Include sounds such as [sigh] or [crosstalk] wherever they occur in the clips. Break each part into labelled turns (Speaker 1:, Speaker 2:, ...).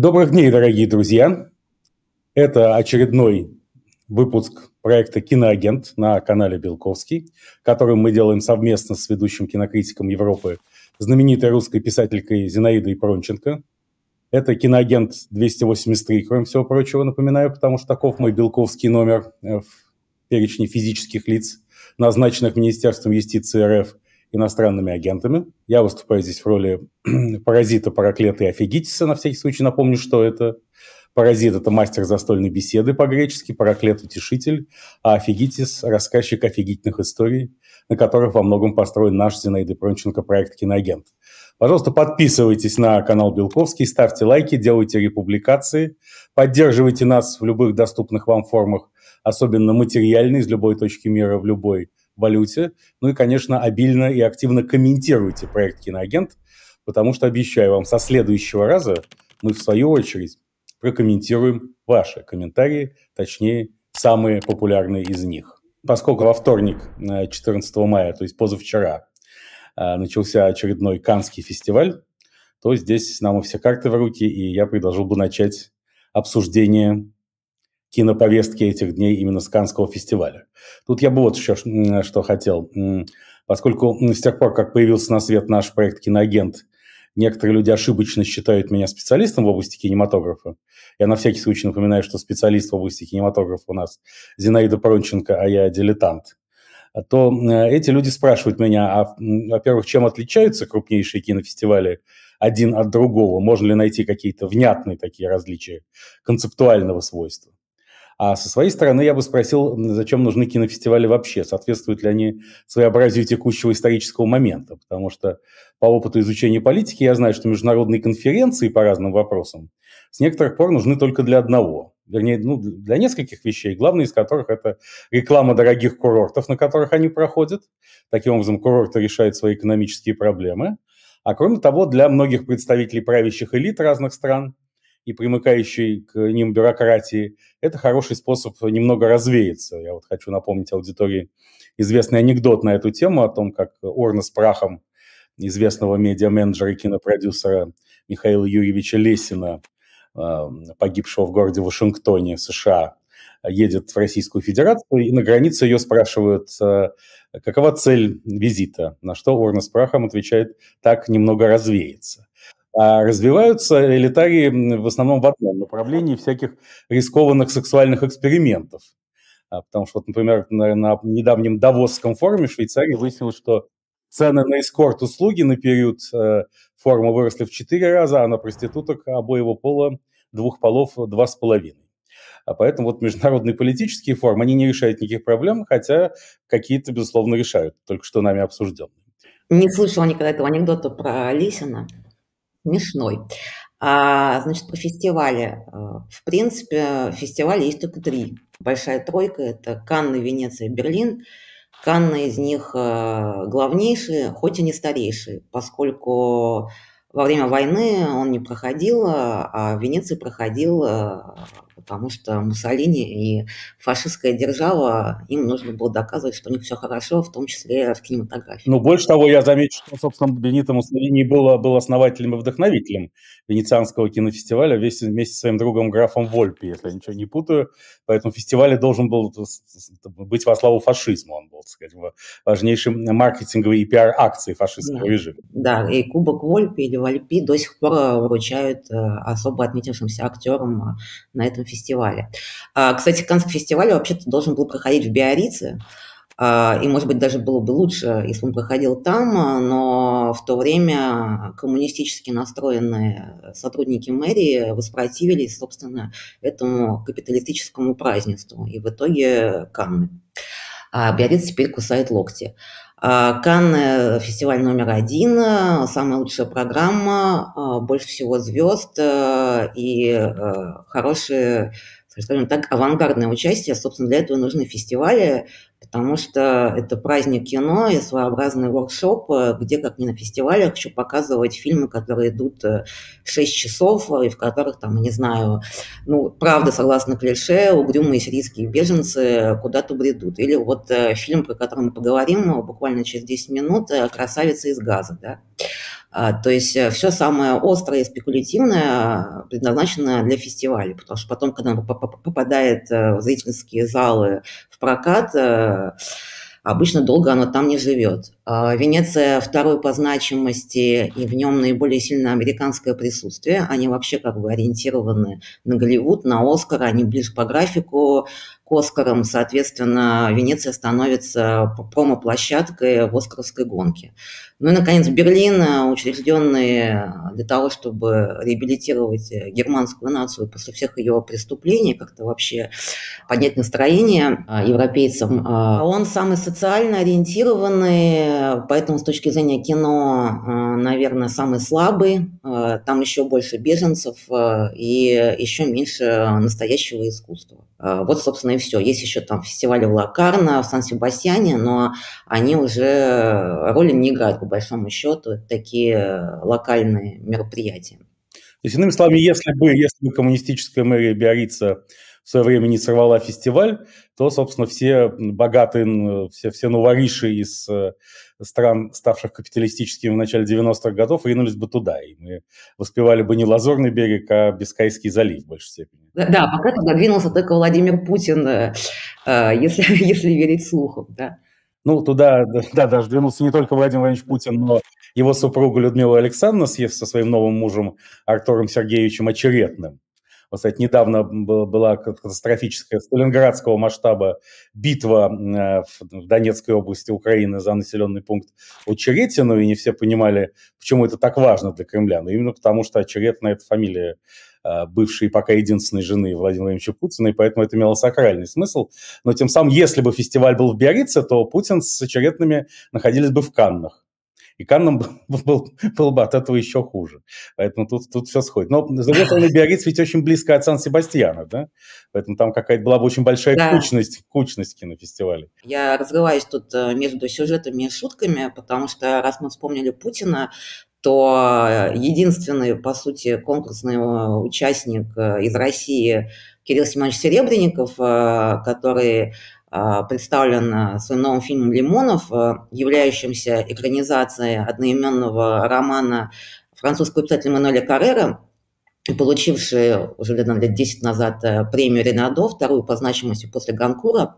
Speaker 1: Добрых дней, дорогие друзья! Это очередной выпуск проекта «Киноагент» на канале Белковский, который мы делаем совместно с ведущим кинокритиком Европы, знаменитой русской писателькой Зинаидой Пронченко. Это «Киноагент 283», кроме всего прочего, напоминаю, потому что таков мой белковский номер в перечне физических лиц, назначенных Министерством юстиции РФ – иностранными агентами. Я выступаю здесь в роли [clears throat] паразита, параклета и офигитиса. На всякий случай напомню, что это. Паразит – это мастер застольной беседы по-гречески, параклет – утешитель, а офигитис – рассказчик офигительных историй, на которых во многом построен наш Зинаида Пронченко проект «Киноагент». Пожалуйста, подписывайтесь на канал Белковский, ставьте лайки, делайте републикации, поддерживайте нас в любых доступных вам формах, особенно материальные, из любой точки мира, в любой валюте. Ну и, конечно, обильно и активно комментируйте проект «Киноагент», потому что, обещаю вам, со следующего раза мы, в свою очередь, прокомментируем ваши комментарии, точнее, самые популярные из них. Поскольку во вторник, 14 э, мая, то есть позавчера, э, начался очередной Канский фестиваль, то здесь нам и все карты в руки, и я предложил бы начать обсуждение киноповестки этих дней именно с Канского фестиваля. Тут я бы вот еще что хотел. Поскольку с тех пор, как появился на свет наш проект «Киноагент», некоторые люди ошибочно считают меня специалистом в области кинематографа. Я на всякий случай напоминаю, что специалист в области кинематографа у нас Зинаида Пронченко, а я дилетант. То эти люди спрашивают меня, а, во-первых, чем отличаются крупнейшие кинофестивали один от другого? Можно ли найти какие-то внятные такие различия концептуального свойства? А со своей стороны я бы спросил, зачем нужны кинофестивали вообще, соответствуют ли они своеобразию текущего исторического момента, потому что по опыту изучения политики я знаю, что международные конференции по разным вопросам с некоторых пор нужны только для одного, вернее, ну, для нескольких вещей, главное из которых это реклама дорогих курортов, на которых они проходят. Таким образом, курорты решают свои экономические проблемы. А кроме того, для многих представителей правящих элит разных стран – и примыкающей к ним бюрократии, это хороший способ немного развеяться. Я вот хочу напомнить аудитории известный анекдот на эту тему о том, как урна с прахом известного медиа-менеджера и кинопродюсера Михаила Юрьевича Лесина, а, погибшего в городе Вашингтоне, США, едет в Российскую Федерацию, и на границе ее спрашивают, а, какова цель визита, на что урна с прахом отвечает, так немного развеется. А развиваются элитарии в основном в одном направлении всяких рискованных сексуальных экспериментов. А, потому что, вот, например, на, на недавнем Давосском форуме в Швейцарии выяснилось, что цены на эскорт-услуги на период э, форума выросли в 4 раза, а на проституток обоего пола двух полов два с половиной. А поэтому вот международные политические формы, они не решают никаких проблем, хотя какие-то, безусловно, решают, только что нами обсужденные.
Speaker 2: Не слышала никогда этого анекдота про Лисина смешной. А, значит, про фестивали. А, в принципе, фестивали есть только три. Большая тройка – это Канны, Венеция, Берлин. Канны из них а, главнейшие, хоть и не старейшие, поскольку во время войны он не проходил, а в Венеции проходил потому что Муссолини и фашистская держава, им нужно было доказывать, что у них все хорошо, в том числе в кинематографии.
Speaker 1: Ну, больше того, я замечу, что, собственно, Бенито Муссолини был, был основателем и вдохновителем Венецианского кинофестиваля вместе, вместе с своим другом графом Вольпи, если я ничего не путаю. Поэтому фестиваль должен был быть во славу фашизма. Он был, так сказать, важнейшей маркетинговой и пиар-акцией фашистского
Speaker 2: да.
Speaker 1: режима.
Speaker 2: Да, и Кубок Вольпи или Вольпи до сих пор вручают э, особо отметившимся актерам на этом фестивале. А, кстати, Каннский фестиваль вообще-то должен был проходить в Биорице, а, и, может быть, даже было бы лучше, если он проходил там, но в то время коммунистически настроенные сотрудники мэрии воспротивились, собственно, этому капиталистическому празднеству. И в итоге Канны. А Биориц теперь кусает локти. Канны – фестиваль номер один, самая лучшая программа, больше всего звезд и хорошие скажем так, авангардное участие. Собственно, для этого нужны фестивали, потому что это праздник кино и своеобразный воркшоп, где, как ни на фестивалях, еще показывать фильмы, которые идут 6 э, часов, и в которых, там, не знаю, ну, правда, согласно клише, угрюмые сирийские беженцы куда-то бредут. Или вот э, фильм, про который мы поговорим буквально через 10 минут, «Красавица из газа», да. То есть все самое острое и спекулятивное предназначено для фестиваля, потому что потом, когда попадает в зрительские залы в прокат, обычно долго оно там не живет. А, Венеция второй по значимости, и в нем наиболее сильно американское присутствие. Они вообще как бы ориентированы на Голливуд, на Оскар, они ближе по графику к Оскарам. Соответственно, Венеция становится промо-площадкой в Оскаровской гонке. Ну и, наконец, Берлин, учрежденный для того, чтобы реабилитировать германскую нацию после всех ее преступлений, как-то вообще поднять настроение а, европейцам. Он самый социально ориентированный, поэтому с точки зрения кино, наверное, самый слабый. Там еще больше беженцев и еще меньше настоящего искусства. Вот, собственно, и все. Есть еще там фестивали в Лакарно, в Сан-Себастьяне, но они уже роли не играют большому счету, такие э, локальные мероприятия.
Speaker 1: То есть, иными словами, если бы, если бы коммунистическая мэрия Биорица в свое время не сорвала фестиваль, то, собственно, все богатые, все, все новориши из э, стран, ставших капиталистическими в начале 90-х годов, ринулись бы туда. И мы воспевали бы не Лазурный берег, а Бискайский залив в большей степени.
Speaker 2: Да, пока туда двинулся только Владимир Путин, э, если, [laughs] если верить слухам, да.
Speaker 1: Ну, туда, да, даже двинулся не только Владимир Владимирович Путин, но его супруга Людмила Александровна со своим новым мужем Артуром Сергеевичем Очеретным. Вот, кстати, недавно была катастрофическая сталинградского масштаба битва э, в Донецкой области Украины за населенный пункт Очеретину, и не все понимали, почему это так важно для Кремля. Но именно потому, что Очеретина – это фамилия Э, бывшей пока единственной жены Владимира Владимировича Путина, и поэтому это имело сакральный смысл. Но тем самым, если бы фестиваль был в Биорице, то Путин с очередными находились бы в Каннах. И Каннам [laughs] был, был, был бы от этого еще хуже. Поэтому тут, тут все сходит. Но, с другой стороны, Биориц ведь очень близко от Сан-Себастьяна, да? Поэтому там какая-то была бы очень большая да. кучность, кучность кинофестиваля.
Speaker 2: Я разрываюсь тут э, между сюжетами и шутками, потому что, раз мы вспомнили Путина, то единственный, по сути, конкурсный э, участник э, из России Кирилл Семенович Серебренников, э, который представлен своим новым фильмом «Лимонов», являющимся экранизацией одноименного романа французского писателя Мануэля Каррера, получивший уже лет 10 назад премию Ренадо, вторую по значимости после Ганкура.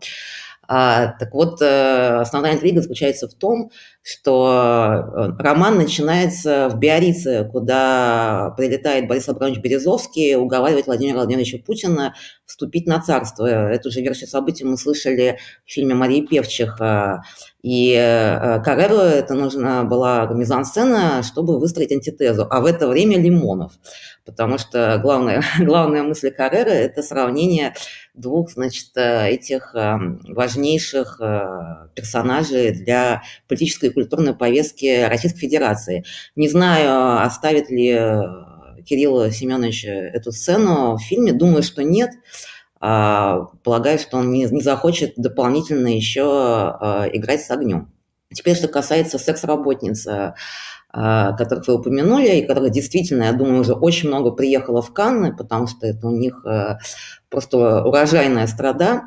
Speaker 2: А, так вот, э, основная интрига заключается в том, что э, роман начинается в Биорице, куда прилетает Борис Абрамович Березовский уговаривать Владимира Владимировича Путина вступить на царство. Эту же версию событий мы слышали в фильме Марии Певчих. И э, Карреру это нужна была мизансцена, чтобы выстроить антитезу. А в это время Лимонов. Потому что главная, [laughs] главная мысль Каррера – это сравнение двух, значит, этих важнейших персонажей для политической культурной повестки Российской Федерации. Не знаю, оставит ли Кирилл Семенович эту сцену в фильме, думаю, что нет. А, полагаю, что он не, захочет дополнительно еще а, играть с огнем. Теперь, что касается секс-работницы, которых вы упомянули, и которых действительно, я думаю, уже очень много приехало в Канны, потому что это у них просто урожайная страда.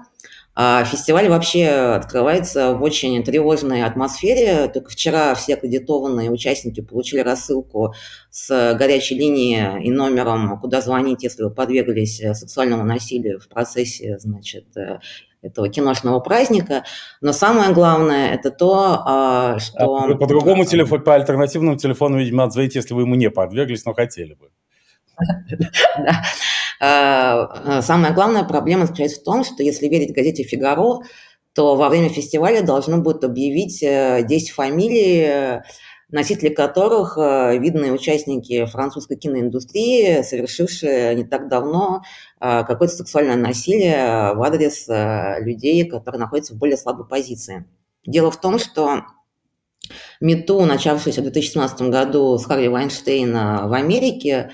Speaker 2: А фестиваль вообще открывается в очень тревожной атмосфере. Только вчера все аккредитованные участники получили рассылку с горячей линии и номером, куда звонить, если вы подверглись сексуальному насилию в процессе значит, этого киношного праздника. Но самое главное это то, а, что...
Speaker 1: А по другому телефону, по альтернативному телефону, видимо, отзвонить, если вы ему не подверглись, но хотели бы. [laughs]
Speaker 2: А, самая главная проблема заключается в том, что если верить газете «Фигаро», то во время фестиваля должны будут объявить 10 э, фамилий, носители которых э, видные участники французской киноиндустрии, совершившие не так давно э, какое-то сексуальное насилие в адрес людей, которые находятся в более слабой позиции. Дело в том, что МИТУ, начавшийся в 2017 году с Харви Вайнштейна в Америке,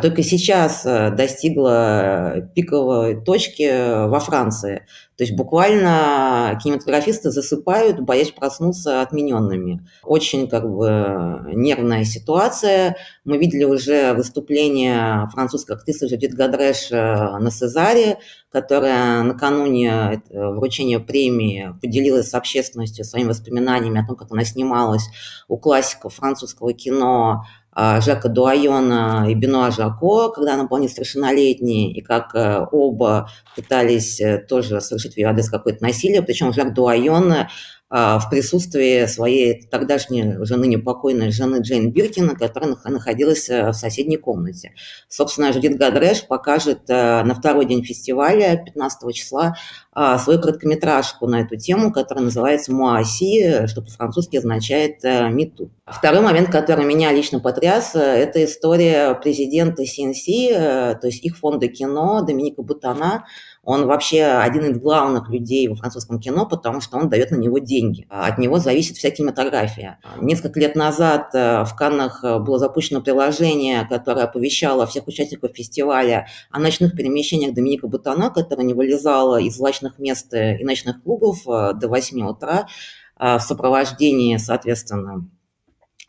Speaker 2: только сейчас э, достигла пиковой точки во Франции. То есть буквально кинематографисты засыпают, боясь проснуться отмененными. Очень как бы нервная ситуация. Мы видели уже выступление французской актрисы Жюдит Гадреш э, на Сезаре, которая накануне вручения премии поделилась с общественностью своими воспоминаниями о том, как она снималась у классиков французского кино а, Жака Дуайона и Бенуа Жако, когда она была несовершеннолетней, и как э, оба пытались э, тоже совершить в ее адрес какое-то насилие, причем Жак Дуайон а, в присутствии своей тогдашней, уже ныне покойной жены Джейн Биркина, которая находилась э, в соседней комнате. Собственно, Жюдит Гадреш покажет э, на второй день фестиваля, 15 числа, а, свою короткометражку на эту тему, которая называется «Муаси», что по-французски означает э, «Миту». Второй момент, который меня лично потряс, это история президента CNC, то есть их фонда кино Доминика Бутана, он вообще один из главных людей во французском кино, потому что он дает на него деньги. А от него зависит вся кинематография. Несколько лет назад э, в Каннах э, было запущено приложение, которое оповещало всех участников фестиваля о ночных перемещениях Доминика Бутана, который не вылезала из злачных мест и ночных клубов э, до 8 утра в сопровождении, соответственно,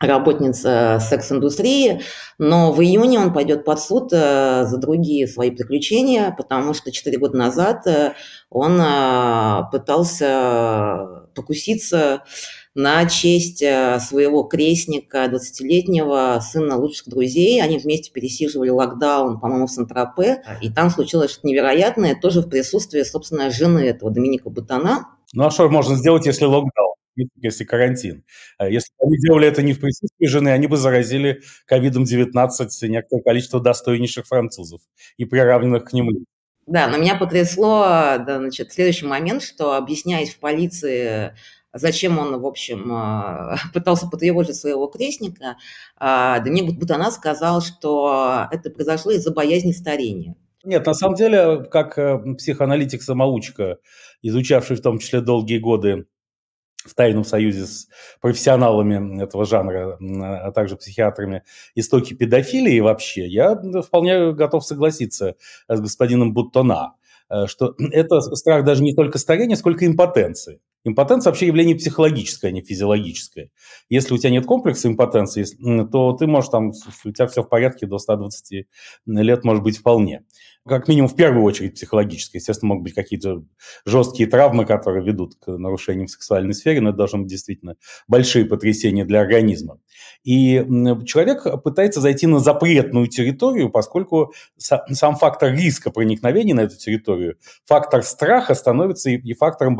Speaker 2: работница секс-индустрии, но в июне он пойдет под суд э, за другие свои приключения, потому что 4 года назад э, он э, пытался покуситься на честь своего крестника, 20-летнего сына лучших друзей. Они вместе пересиживали локдаун, по-моему, в Сан-Тропе, и там случилось что-то невероятное, тоже в присутствии, собственно, жены этого Доминика Бутана.
Speaker 1: Ну а что можно сделать, если локдаун? Если карантин. А если бы они делали это не в присутствии жены, они бы заразили ковидом-19 некоторое количество достойнейших французов и приравненных к нему.
Speaker 2: Да, но меня потрясло да, значит, следующий момент, что, объясняясь в полиции, зачем он, в общем, а, [laughs] пытался потревожить своего крестника, а, Доминик Бутана сказал, что это произошло из-за боязни старения.
Speaker 1: Нет, на самом деле, как э, психоаналитик-самоучка, изучавший в том числе долгие годы в тайном союзе с профессионалами этого жанра, а также психиатрами, истоки педофилии вообще, я вполне готов согласиться с господином Буттона, э, что [clears throat] это страх даже не только старения, сколько импотенции. Импотенция вообще явление психологическое, а не физиологическое. Если у тебя нет комплекса импотенции, то ты можешь там, у тебя все в порядке до 120 лет может быть вполне как минимум, в первую очередь психологическое. Естественно, могут быть какие-то жесткие травмы, которые ведут к нарушениям в сексуальной сфере, но это должны быть действительно большие потрясения для организма. И человек пытается зайти на запретную территорию, поскольку сам фактор риска проникновения на эту территорию, фактор страха становится и фактором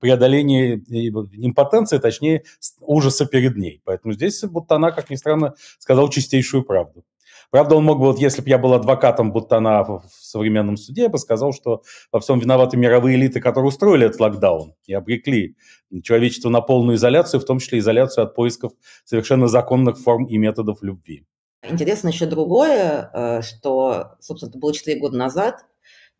Speaker 1: преодоления импотенции, точнее, ужаса перед ней. Поэтому здесь будто она, как ни странно, сказал чистейшую правду. Правда, он мог бы, вот если бы я был адвокатом Буттана в современном суде, я бы сказал, что во всем виноваты мировые элиты, которые устроили этот локдаун и обрекли человечество на полную изоляцию, в том числе изоляцию от поисков совершенно законных форм и методов любви.
Speaker 2: Интересно еще другое, э, что, собственно, это было 4 года назад,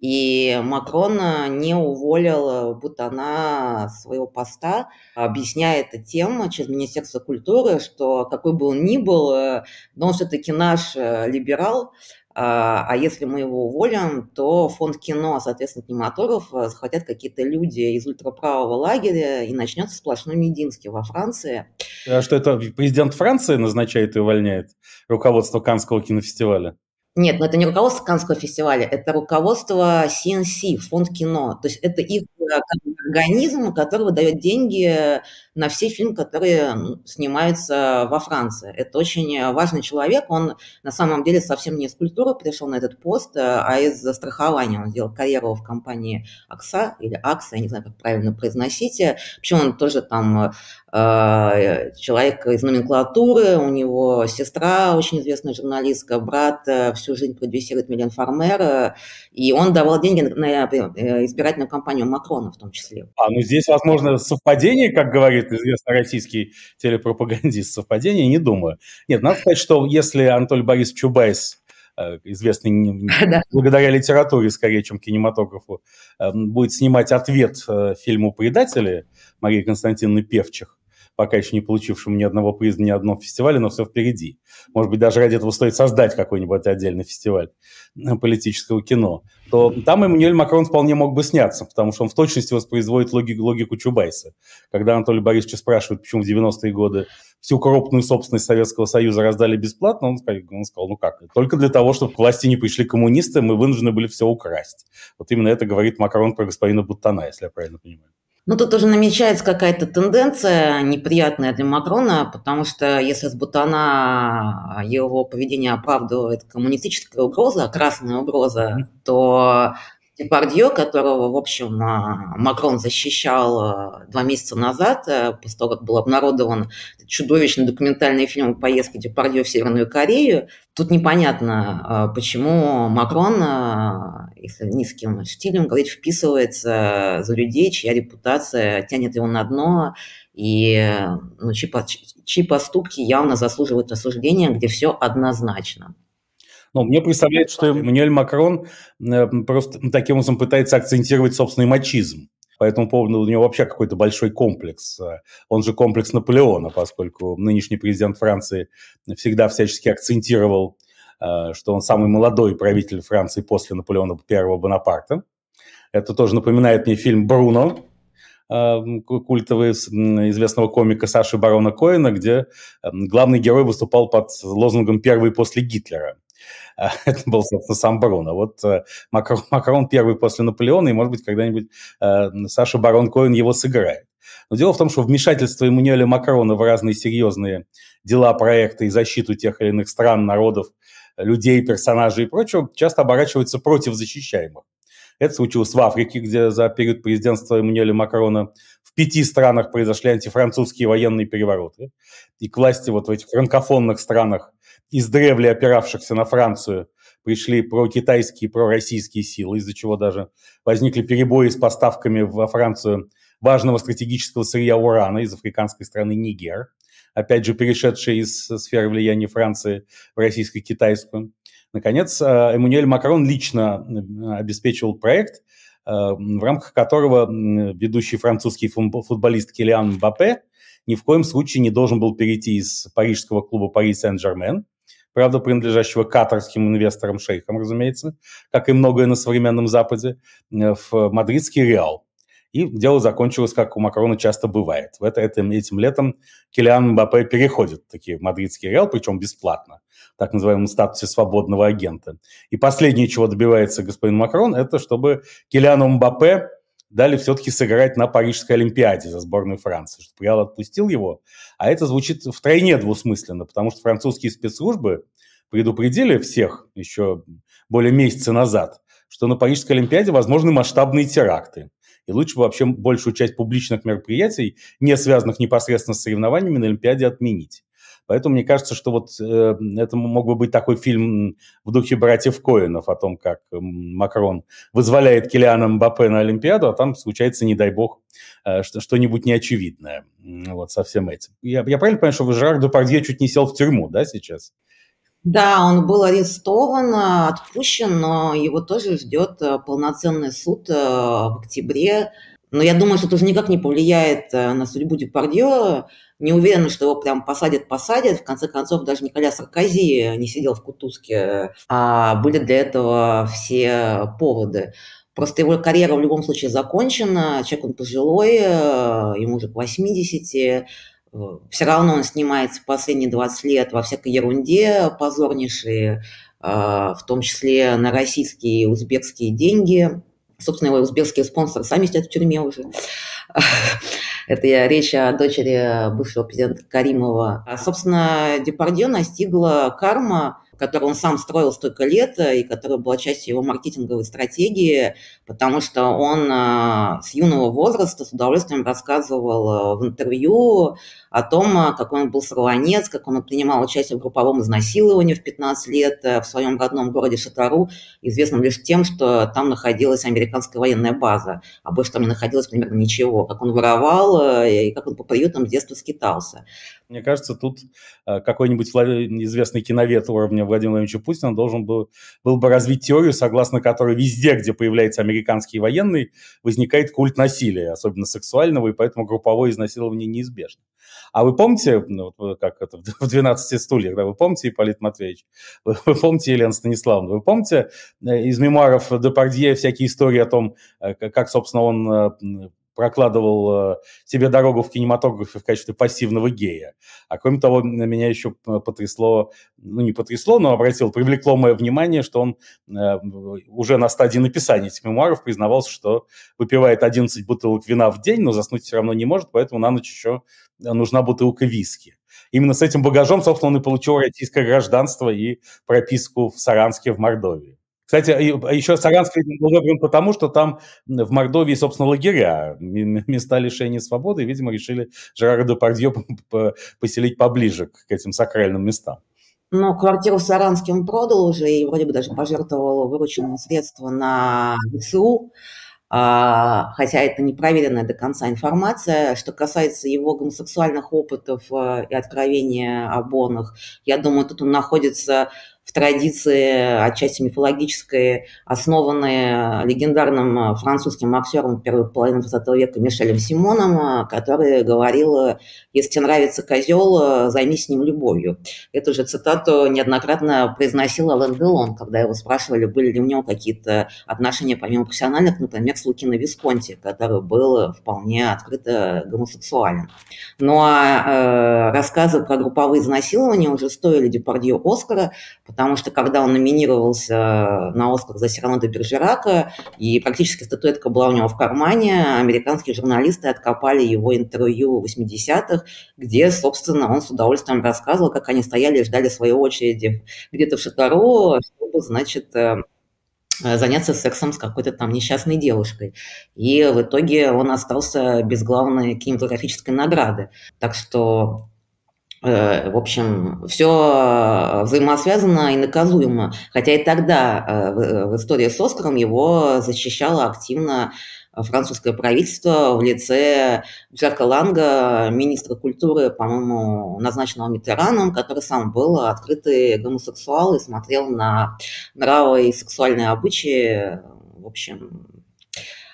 Speaker 2: и Макрон э, не уволил э, Бутана своего поста, объясняя это тем через Министерство культуры, что какой бы он ни был, э, но он все-таки наш либерал, а, а если мы его уволим, то фонд кино, соответственно, кинематограф захватят какие-то люди из ультраправого лагеря, и начнется сплошной Мединский во Франции.
Speaker 1: А что это президент Франции назначает и увольняет руководство Канского кинофестиваля?
Speaker 2: Нет, но это не руководство Каннского фестиваля, это руководство CNC, фонд кино. То есть это их э, организм, который выдает деньги на все фильмы, которые снимаются во Франции. Это очень важный человек. Он на самом деле совсем не из культуры пришел на этот пост, э, а из страхования. Он сделал карьеру в компании АКСА или АКСА, я не знаю, как правильно произносить. Причем он тоже там э, человек из номенклатуры, у него сестра очень известная журналистка, брат всю жизнь продюсирует Милен Фармер, и он давал деньги на избирательную кампанию Макрона в том числе.
Speaker 1: А, ну здесь, возможно, совпадение, как говорит известный российский телепропагандист, совпадение, не думаю. Нет, надо сказать, что если Анатолий Борисович Чубайс э, известный [laughs] да. благодаря литературе скорее, чем кинематографу, э, будет снимать ответ э, фильму «Предатели» Марии Константиновны Певчих, пока еще не получившему ни одного приза, ни одного фестиваля, но все впереди. Может быть, даже ради этого стоит создать какой-нибудь отдельный фестиваль э, политического кино. То там Эммануэль Макрон вполне мог бы сняться, потому что он в точности воспроизводит логику, логику Чубайса. Когда Анатолий Борисович спрашивает, почему в 90-е годы всю крупную собственность Советского Союза раздали бесплатно, он, он сказал, ну как, только для того, чтобы к власти не пришли коммунисты, мы вынуждены были все украсть. Вот именно это говорит Макрон про господина Буттана, если я правильно понимаю.
Speaker 2: Ну, тут уже намечается какая-то тенденция неприятная для Макрона, потому что если с Бутана его поведение оправдывает коммунистическая угроза, красная угроза, то Депардье, которого, в общем, а, Макрон защищал а, два месяца назад, а, после того, как был обнародован чудовищный документальный фильм о поездке Депардье в Северную Корею, тут непонятно, почему Макрон, если низким стилем говорить, вписывается за людей, чья репутация тянет его на дно, и ну, чьи, чьи поступки явно заслуживают осуждения, где все однозначно.
Speaker 1: Но мне представляется, что Эммануэль Макрон э, просто таким образом пытается акцентировать собственный мачизм. По этому поводу у него вообще какой-то большой комплекс. Э, он же комплекс Наполеона, поскольку нынешний президент Франции всегда всячески акцентировал, э, что он самый молодой правитель Франции после Наполеона I Бонапарта. Это тоже напоминает мне фильм «Бруно», культовый известного комика Саши Барона Коэна, где главный герой выступал под лозунгом «Первый после Гитлера». [laughs] Это был, собственно, сам Барон. А вот э, Макрон, [laughs] Макрон первый после Наполеона, и, может быть, когда-нибудь э, Саша Барон Коэн его сыграет. Но дело в том, что вмешательство Эммануэля Макрона в разные серьезные дела, проекты и защиту тех или иных стран, народов, людей, персонажей и прочего часто оборачивается против защищаемых. Это случилось в Африке, где за период президентства Эммануэля Макрона в пяти странах произошли антифранцузские военные перевороты. И к власти вот в этих франкофонных странах издревле опиравшихся на Францию, пришли про-китайские, про-российские силы, из-за чего даже возникли перебои с поставками во Францию важного стратегического сырья урана из африканской страны Нигер, опять же, перешедшей из сферы влияния Франции в российско-китайскую. Наконец, э, Эммануэль Макрон лично э, обеспечивал проект, э, в рамках которого ведущий французский футболист Килиан Мбаппе ни в коем случае не должен был перейти из парижского клуба Пари Сен-Жермен правда, принадлежащего катарским инвесторам-шейхам, разумеется, как и многое на современном Западе, э, в мадридский Реал. И дело закончилось, как у Макрона часто бывает. В это, этим, этим летом Килиан Мбаппе переходит таки в мадридский Реал, причем бесплатно, так называемом статусе свободного агента. И последнее, чего добивается господин Макрон, это чтобы Килиану Мбаппе дали все-таки сыграть на Парижской Олимпиаде за сборную Франции, чтобы Реал отпустил его. А это звучит втройне двусмысленно, потому что французские спецслужбы предупредили всех еще более месяца назад, что на Парижской Олимпиаде возможны масштабные теракты. И лучше бы вообще большую часть публичных мероприятий, не связанных непосредственно с соревнованиями, на Олимпиаде отменить. Поэтому мне кажется, что вот э, это мог бы быть такой фильм в духе братьев Коинов о том, как Макрон вызволяет Килиана Мбаппе на Олимпиаду, а там случается, не дай бог, э, что-нибудь неочевидное вот со всем этим. Я, я правильно понимаю, что Жерар Депардье чуть не сел в тюрьму, да, сейчас?
Speaker 2: Да, он был арестован, отпущен, но его тоже ждет э, полноценный суд э, в октябре. Но я думаю, что это уже никак не повлияет э, на судьбу Депардье. Не уверена, что его прям посадят-посадят. В конце концов, даже Николя Саркози не сидел в Кутузке, а были для этого все поводы. Просто его карьера в любом случае закончена, человек он пожилой, э, ему уже к 80, э, все равно он снимается последние 20 лет во всякой ерунде позорнейшей, в том числе на российские и узбекские деньги. Собственно, его узбекские спонсоры сами сидят в тюрьме уже. Это я речь о дочери бывшего президента Каримова. А, собственно, Депардье настигла карма которую он сам строил столько лет э, и которая была частью его маркетинговой стратегии, потому что он э, с юного возраста с удовольствием рассказывал э, в интервью о том, какой он был сорванец, как он принимал участие в групповом изнасиловании в 15 лет в своем родном городе Шатару, известном лишь тем, что там находилась американская военная база, а больше там не находилось примерно ничего, как он воровал и как он по приютам с детства скитался.
Speaker 1: Мне кажется, тут э, какой-нибудь известный киновед уровня Владимира Владимировича Путина должен был, был бы развить теорию, согласно которой везде, где появляется американский военный, возникает культ насилия, особенно сексуального, и поэтому групповое изнасилование неизбежно. А вы помните, ну, как это [laughs] в 12 стульях, да, вы помните, Ипполит Матвеевич? [laughs] Вы, вы помните, Елена Станиславовна? Вы помните э, из мемуаров Депардье всякие истории о том, э, как, собственно, он прокладывал э, себе дорогу в кинематографе в качестве пассивного гея. А кроме того, меня еще потрясло, ну не потрясло, но обратил, привлекло мое внимание, что он э, уже на стадии написания этих мемуаров признавался, что выпивает 11 бутылок вина в день, но заснуть все равно не может, поэтому на ночь еще нужна бутылка виски. Именно с этим багажом, собственно, он и получил российское гражданство и прописку в Саранске в Мордовии. Кстати, а еще Саранский был выбран потому, что там в Мордовии, собственно, лагеря, места лишения свободы, видимо, решили Жерара Депардье поселить поближе к этим сакральным местам.
Speaker 2: Но квартиру в Саранске он продал уже и вроде бы даже пожертвовал вырученные средства на ВСУ, а, хотя это не проверенная до конца информация. Что касается его гомосексуальных опытов и откровения об онах, я думаю, тут он находится в традиции отчасти мифологической, основанной легендарным французским актером первой половины 20 века Мишелем Симоном, который говорил, если тебе нравится козел, займись с ним любовью. Эту же цитату неоднократно произносил Ален Делон, когда его спрашивали, были ли у него какие-то отношения помимо профессиональных, например, с Лукино Висконти, который был вполне открыто гомосексуален. Ну а э, рассказы про групповые изнасилования уже стоили Депардье Оскара, потому что когда он номинировался на Оскар за Сирано де Бержерака, и практически статуэтка была у него в кармане, американские журналисты откопали его интервью 80-х, где, собственно, он с удовольствием рассказывал, как они стояли и ждали своей очереди где-то в Шатаро, чтобы, значит, э, заняться сексом с какой-то там несчастной девушкой. И в итоге он остался без главной кинематографической награды. Так что в общем, все взаимосвязано и наказуемо. Хотя и тогда э, в истории с Оскаром его защищало активно французское правительство в лице Джака Ланга, министра культуры, по-моему, назначенного Митераном, который сам был открытый гомосексуал и смотрел на нравы и сексуальные обычаи, в общем,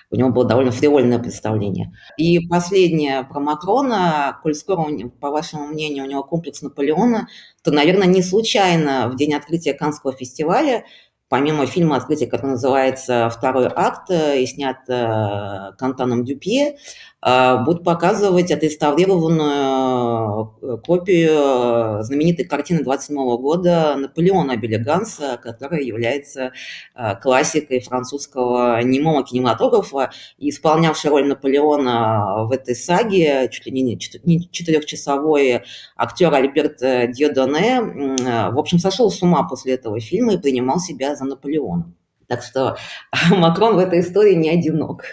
Speaker 2: у него было довольно фривольное представление. И последнее про Макрона. Коль скоро, по вашему мнению, у него комплекс Наполеона, то, наверное, не случайно в день открытия Канского фестиваля Помимо фильма «Открытие», который называется «Второй акт» и снят э, Кантаном Дюпье, будут показывать отреставрированную э, копию э, знаменитой картины 27 года Наполеона Беллиганса, которая является э, классикой французского немого кинематографа. Исполнявший роль Наполеона в этой саге, чуть ли не четырехчасовой актер Альберт Диодоне, в общем, сошел с ума после этого фильма и принимал себя за Наполеона. Так что [laughs] Макрон в этой истории не одинок.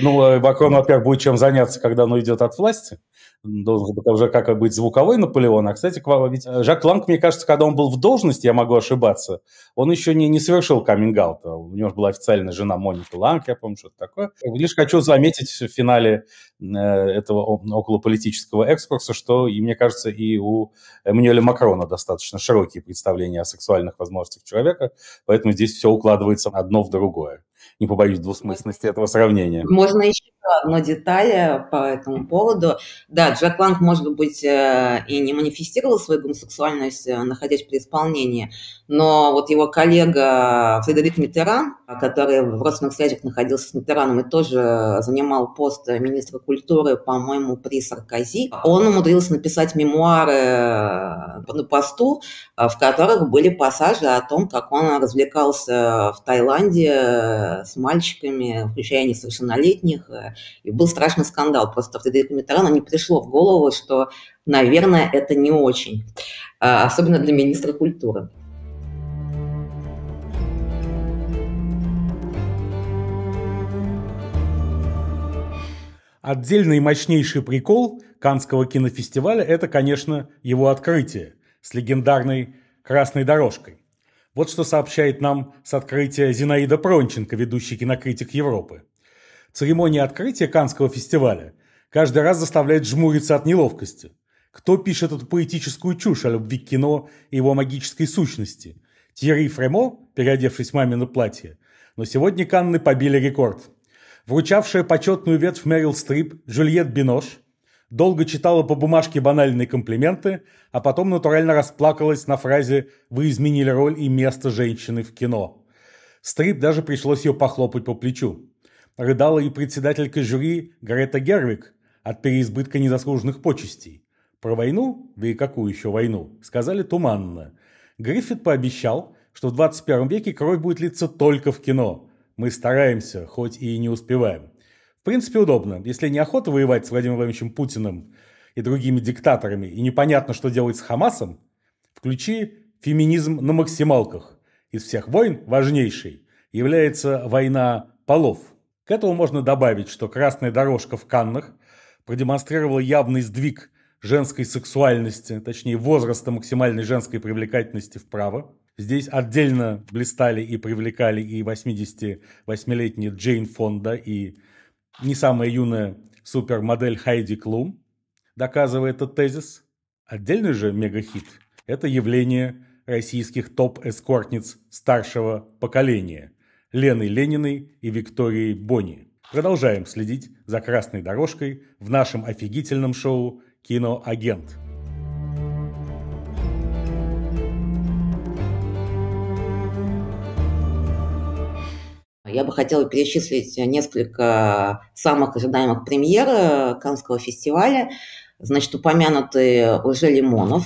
Speaker 1: Ну, э, Макрон, во-первых, будет чем заняться, когда он уйдет от власти должен быть уже как быть звуковой Наполеон. А, кстати, ведь э, Жак Ланг, мне кажется, когда он был в должности, я могу ошибаться, он еще не, не совершил каминг -аут. У него была официальная жена Моника Ланг, я помню, что-то такое. Лишь хочу заметить в финале э, этого околополитического экспорта, что, и мне кажется, и у Эммануэля Макрона достаточно широкие представления о сексуальных возможностях человека, поэтому здесь все укладывается одно в другое не побоюсь двусмысленности этого сравнения.
Speaker 2: Можно еще одну деталь э, по этому поводу. Да, Джек Ланг, может быть, э, и не манифестировал свою гомосексуальность, э, находясь при исполнении, но вот его коллега Фредерик Митеран, который в родственных связях находился с Митераном и тоже занимал пост министра культуры, по-моему, при Саркози, он умудрился написать мемуары на посту, в которых были пассажи о том, как он развлекался в Таиланде с мальчиками, включая несовершеннолетних, и был страшный скандал. Просто Фредерику Митерану не пришло в голову, что, наверное, это не очень, особенно для министра культуры.
Speaker 1: Отдельный мощнейший прикол Канского кинофестиваля – это, конечно, его открытие с легендарной красной дорожкой. Вот что сообщает нам с открытия Зинаида Пронченко, ведущий кинокритик Европы. Церемония открытия Канского фестиваля каждый раз заставляет жмуриться от неловкости. Кто пишет эту поэтическую чушь о любви к кино и его магической сущности? Тьерри Фремо, переодевшись в мамино платье? Но сегодня Канны побили рекорд. Вручавшая почетную ветвь Мэрил Стрип Жюльет Бинош долго читала по бумажке банальные комплименты, а потом натурально расплакалась на фразе «Вы изменили роль и место женщины в кино». Стрип даже пришлось ее похлопать по плечу. Рыдала и председателька жюри Грета Гервик от переизбытка незаслуженных почестей. Про войну, да и какую еще войну, сказали туманно. Гриффит пообещал, что в 21 веке кровь будет литься только в кино. Мы стараемся, хоть и не успеваем. В принципе, удобно. Если неохота воевать с Владимиром Владимировичем Путиным и другими диктаторами, и непонятно, что делать с Хамасом, включи феминизм на максималках. Из всех войн важнейшей является война полов. К этому можно добавить, что красная дорожка в Каннах продемонстрировала явный сдвиг женской сексуальности, точнее возраста максимальной женской привлекательности вправо. Здесь отдельно блистали и привлекали и 88-летняя Джейн Фонда, и не самая юная супермодель Хайди Клум, доказывая этот тезис. Отдельный же мегахит – это явление российских топ-эскортниц старшего поколения Лены Лениной и Виктории Бони. Продолжаем следить за красной дорожкой в нашем офигительном шоу «Киноагент».
Speaker 2: Я бы хотела перечислить несколько самых ожидаемых премьер э, Канского фестиваля. Значит, упомянутый уже Лимонов.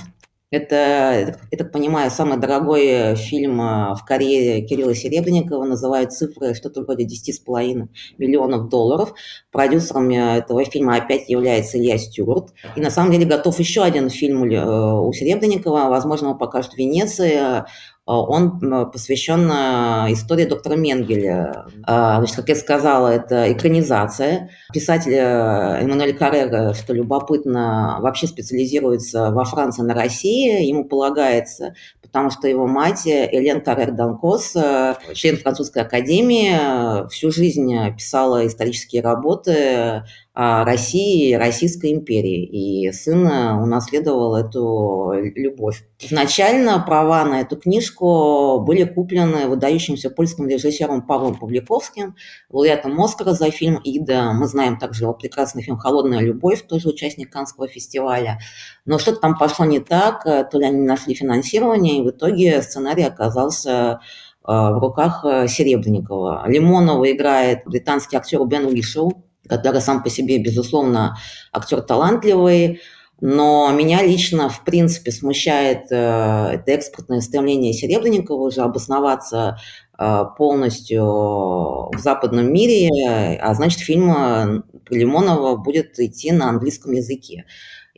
Speaker 2: Это, я так понимаю, самый дорогой фильм э, в карьере Кирилла Серебренникова. Называют цифры что-то вроде 10,5 миллионов долларов. Продюсером э, этого фильма опять является Илья Стюарт. И на самом деле готов еще один фильм у Серебренникова. Возможно, его покажут в Венеции он посвящен а, истории доктора Менгеля. А, значит, как я сказала, это экранизация. Писатель э, Эммануэль Каррега, что любопытно, вообще специализируется во Франции на России. Ему полагается, потому что его мать Элен Каррер Данкос, э, член французской академии, э, всю жизнь писала исторические работы России и Российской империи. И сын унаследовал эту любовь. Изначально права на эту книжку были куплены выдающимся польским режиссером Павлом Павликовским, лауреатом Оскара за фильм «Ида». Мы знаем также его прекрасный фильм «Холодная любовь», тоже участник Канского фестиваля. Но что-то там пошло не так, то ли они не нашли финансирование, и в итоге сценарий оказался э, в руках Серебренникова. Лимонова играет британский актер Бен Уишел, который сам по себе, безусловно, актер талантливый, но меня лично, в принципе, смущает э, это экспортное стремление Серебренникова уже обосноваться э, полностью в западном мире, а значит, фильм э, Лимонова будет идти на английском языке.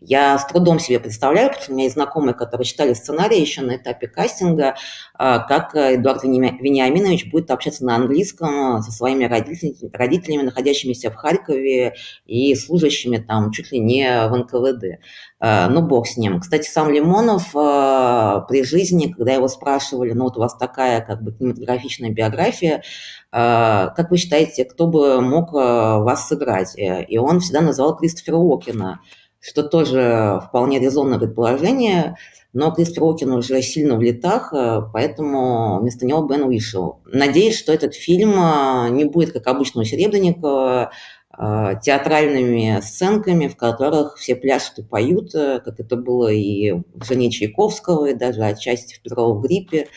Speaker 2: Я с трудом себе представляю, потому что у меня есть знакомые, которые читали сценарий еще на этапе кастинга, а, как Эдуард Вениаминович будет общаться на английском со своими родителями, родителями, находящимися в Харькове и служащими там чуть ли не в НКВД. А, ну, бог с ним. Кстати, сам Лимонов а, при жизни, когда его спрашивали, ну, вот у вас такая как бы кинематографичная биография, как вы считаете, кто бы мог вас сыграть? И он всегда называл Кристофера Уокена – что тоже вполне резонное предположение, но Кристофер Уокен уже сильно в летах, э, поэтому вместо него Бен вышел. Надеюсь, что этот фильм э, не будет, как обычно у Серебренникова, э, театральными сценками, в которых все пляшут и поют, как это было и в «Жене Чайковского», и даже отчасти в «Петровом гриппе».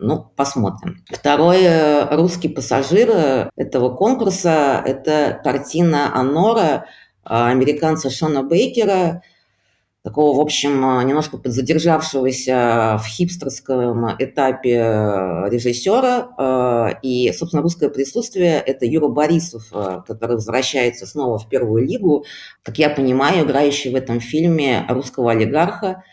Speaker 2: Ну, посмотрим. Второй русский пассажир этого конкурса – это картина «Анора», американца Шона Бейкера, такого, в общем, а, немножко подзадержавшегося в хипстерском этапе режиссера. А, и, собственно, русское присутствие – это Юра Борисов, который возвращается снова в первую лигу, как я понимаю, играющий в этом фильме русского олигарха,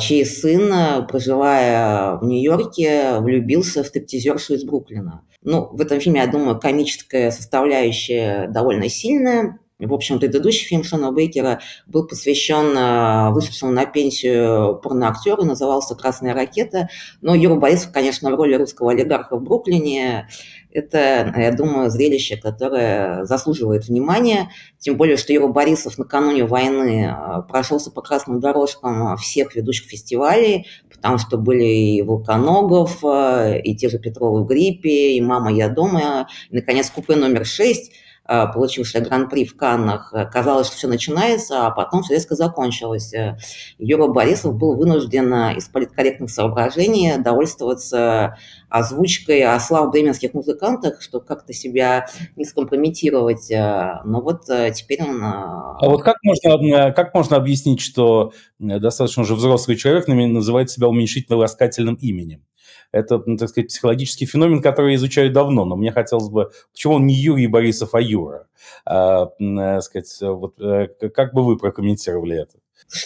Speaker 2: чей сын, проживая в Нью-Йорке, влюбился в стриптизершу из Бруклина. Ну, в этом фильме, я думаю, комическая составляющая довольно сильная. В общем, предыдущий фильм Шона Бейкера был посвящен э, вышедшему на пенсию порноактеру, назывался «Красная ракета». Но Юра Борисов, конечно, в роли русского олигарха в Бруклине это, я думаю, зрелище, которое заслуживает внимания. Тем более, что Юра Борисов накануне войны э, прошелся по красным дорожкам всех ведущих фестивалей, потому что были и Волконогов, э, и те же Петровы в гриппе, и «Мама, я дома», и, наконец, купе номер шесть – получившая гран-при в Каннах, э, казалось, что все начинается, а потом все резко закончилось. Э, Юра Борисов был вынужден из политкорректных соображений довольствоваться озвучкой о слав бременских музыкантах, чтобы как-то себя не скомпрометировать. Но вот теперь он...
Speaker 1: А вот как можно, как можно объяснить, что достаточно уже взрослый человек называет себя уменьшительно-ласкательным именем? Это, ну, так сказать, психологический феномен, который я изучаю давно, но мне хотелось бы... Почему он не Юрий Борисов, а Юра? А, э, сказать, вот, э, как бы вы прокомментировали это?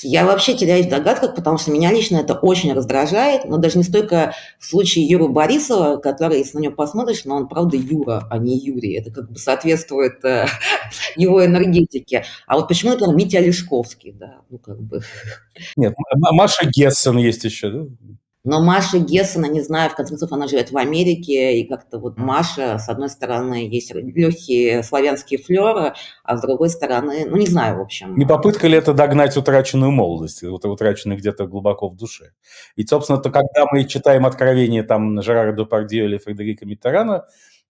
Speaker 2: Я вообще теряюсь в догадках, потому что меня лично это очень раздражает, но даже не столько в случае Юры Борисова, который, если на него посмотришь, но он правда Юра, а не Юрий. Это как бы соответствует э, [laughs] его энергетике. А вот почему это Митя Олешковский, да, ну как бы...
Speaker 1: Нет, Маша Гессен есть еще, да?
Speaker 2: Но Маша Гессена, не знаю, в конце концов, она живет в Америке, и как-то вот Маша, с одной стороны, есть легкие славянские флеры, а с другой стороны, ну, не знаю, в общем.
Speaker 1: Не попытка ли это догнать утраченную молодость, утраченную где-то глубоко в душе? И, собственно, то, когда мы читаем откровения там Жерара Депардье или Фредерика Миттерана,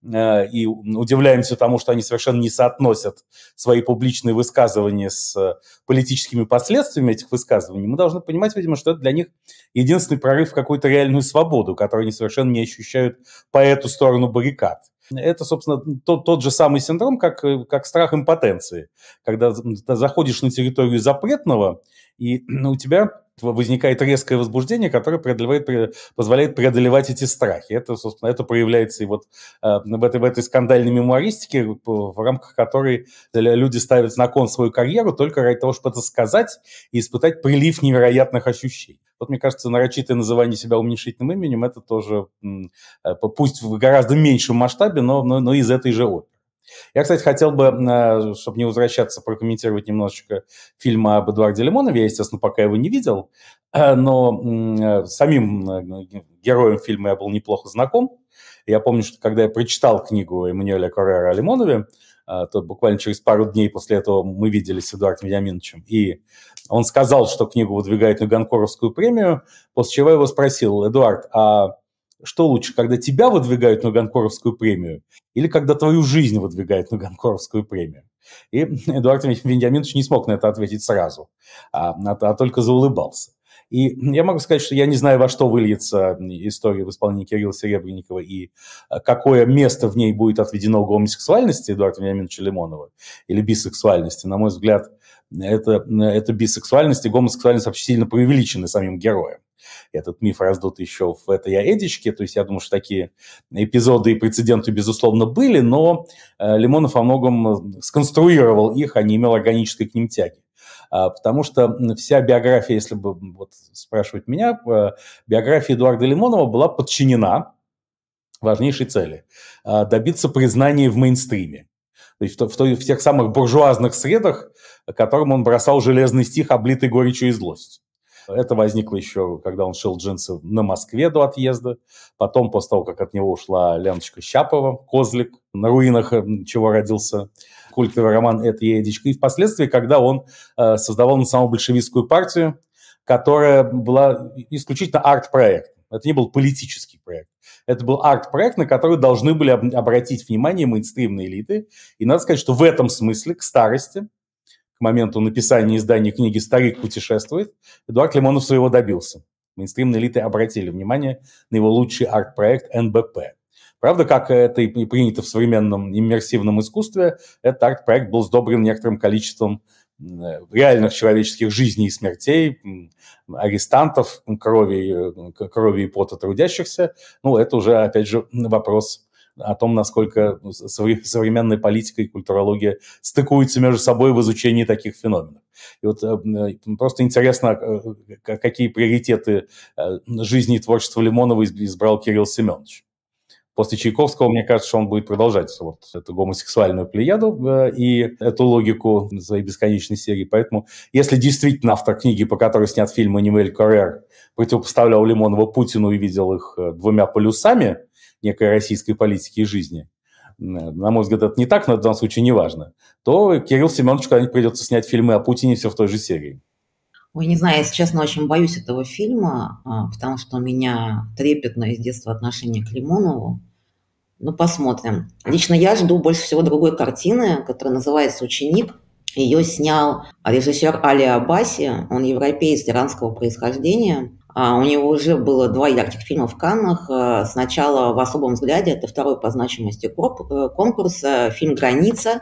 Speaker 1: и удивляемся тому, что они совершенно не соотносят свои публичные высказывания с политическими последствиями этих высказываний, мы должны понимать, видимо, что это для них единственный прорыв в какую-то реальную свободу, которую они совершенно не ощущают по эту сторону баррикад. Это, собственно, тот, тот же самый синдром, как, как страх импотенции. Когда заходишь на территорию запретного, и у тебя возникает резкое возбуждение, которое преодолевает, позволяет преодолевать эти страхи. Это, собственно, это проявляется и вот э, в, этой, в этой скандальной мемуаристике, в рамках которой люди ставят на кон свою карьеру только ради того, чтобы это сказать и испытать прилив невероятных ощущений. Вот, мне кажется, нарочитое называние себя уменьшительным именем – это тоже, э, пусть в гораздо меньшем масштабе, но, но, но из этой же оперы. Я, кстати, хотел бы, э, чтобы не возвращаться, прокомментировать немножечко фильм об Эдуарде Лимонове. Я, естественно, пока его не видел, э, но э, самим героем фильма я был неплохо знаком. Я помню, что когда я прочитал книгу Эммануэля Коррера о Лимонове, то буквально через пару дней после этого мы виделись с Эдуардом Вениаминовичем, и он сказал, что книгу выдвигает на Гонкоровскую премию, после чего я его спросил, Эдуард, а что лучше, когда тебя выдвигают на Гонкоровскую премию или когда твою жизнь выдвигают на Гонкоровскую премию? И Эдуард Вениаминович не смог на это ответить сразу, а, а, а только заулыбался. И я могу сказать, что я не знаю, во что выльется история в исполнении Кирилла Серебренникова и а, какое место в ней будет отведено гомосексуальности Эдуарда Вениаминовича Лимонова или бисексуальности. На мой взгляд, это, это бисексуальность и гомосексуальность вообще сильно преувеличены самим героем этот миф раздут еще в этой яэдичке. То есть я думаю, что такие эпизоды и прецеденты, безусловно, были, но э, Лимонов во многом сконструировал их, а не имел органической к ним тяги. А, потому что вся биография, если бы вот, спрашивать меня, э, биография Эдуарда Лимонова была подчинена важнейшей цели – добиться признания в мейнстриме. То есть в, в, в тех самых буржуазных средах, которым он бросал железный стих, облитый горечью и злостью. Это возникло еще, когда он шил джинсы на Москве до отъезда. Потом, после того, как от него ушла Леночка Щапова, Козлик, на руинах чего родился культовый роман «Это Едичка». И впоследствии, когда он э, создавал национал-большевистскую партию, которая была исключительно арт-проект. Это не был политический проект. Это был арт-проект, на который должны были обратить внимание мейнстримные элиты. И надо сказать, что в этом смысле к старости к моменту написания издания книги «Старик путешествует», Эдуард Лимонов своего добился. Мейнстримные элиты обратили внимание на его лучший арт-проект НБП. Правда, как это и принято в современном иммерсивном искусстве, этот арт-проект был сдобрен некоторым количеством реальных человеческих жизней и смертей, арестантов, крови, крови и пота трудящихся. Ну, это уже, опять же, вопрос о том, насколько современная политика и культурология стыкуются между собой в изучении таких феноменов. И вот э, просто интересно, э, какие приоритеты э, жизни и творчества Лимонова избрал Кирилл Семенович. После Чайковского, мне кажется, что он будет продолжать вот эту гомосексуальную плеяду э, и эту логику своей бесконечной серии. Поэтому, если действительно автор книги, по которой снят фильм «Анимель Коррер», противопоставлял Лимонова Путину и видел их э, двумя полюсами некой российской политики и жизни, на мой взгляд, это не так, но в данном случае не важно, то Кирилл Семенович когда-нибудь придется снять фильмы о Путине все в той же серии.
Speaker 2: Ой, не знаю, если честно, очень боюсь этого фильма, а, потому что у меня трепетное с детства отношение к Лимонову. Ну, посмотрим. Лично я жду больше всего другой картины, которая называется «Ученик». Ее снял режиссер Али Абаси. Он европеец иранского происхождения. А, у него уже было два ярких фильма в Каннах. А, сначала «В особом взгляде», это второй по значимости э, конкурс, фильм «Граница»,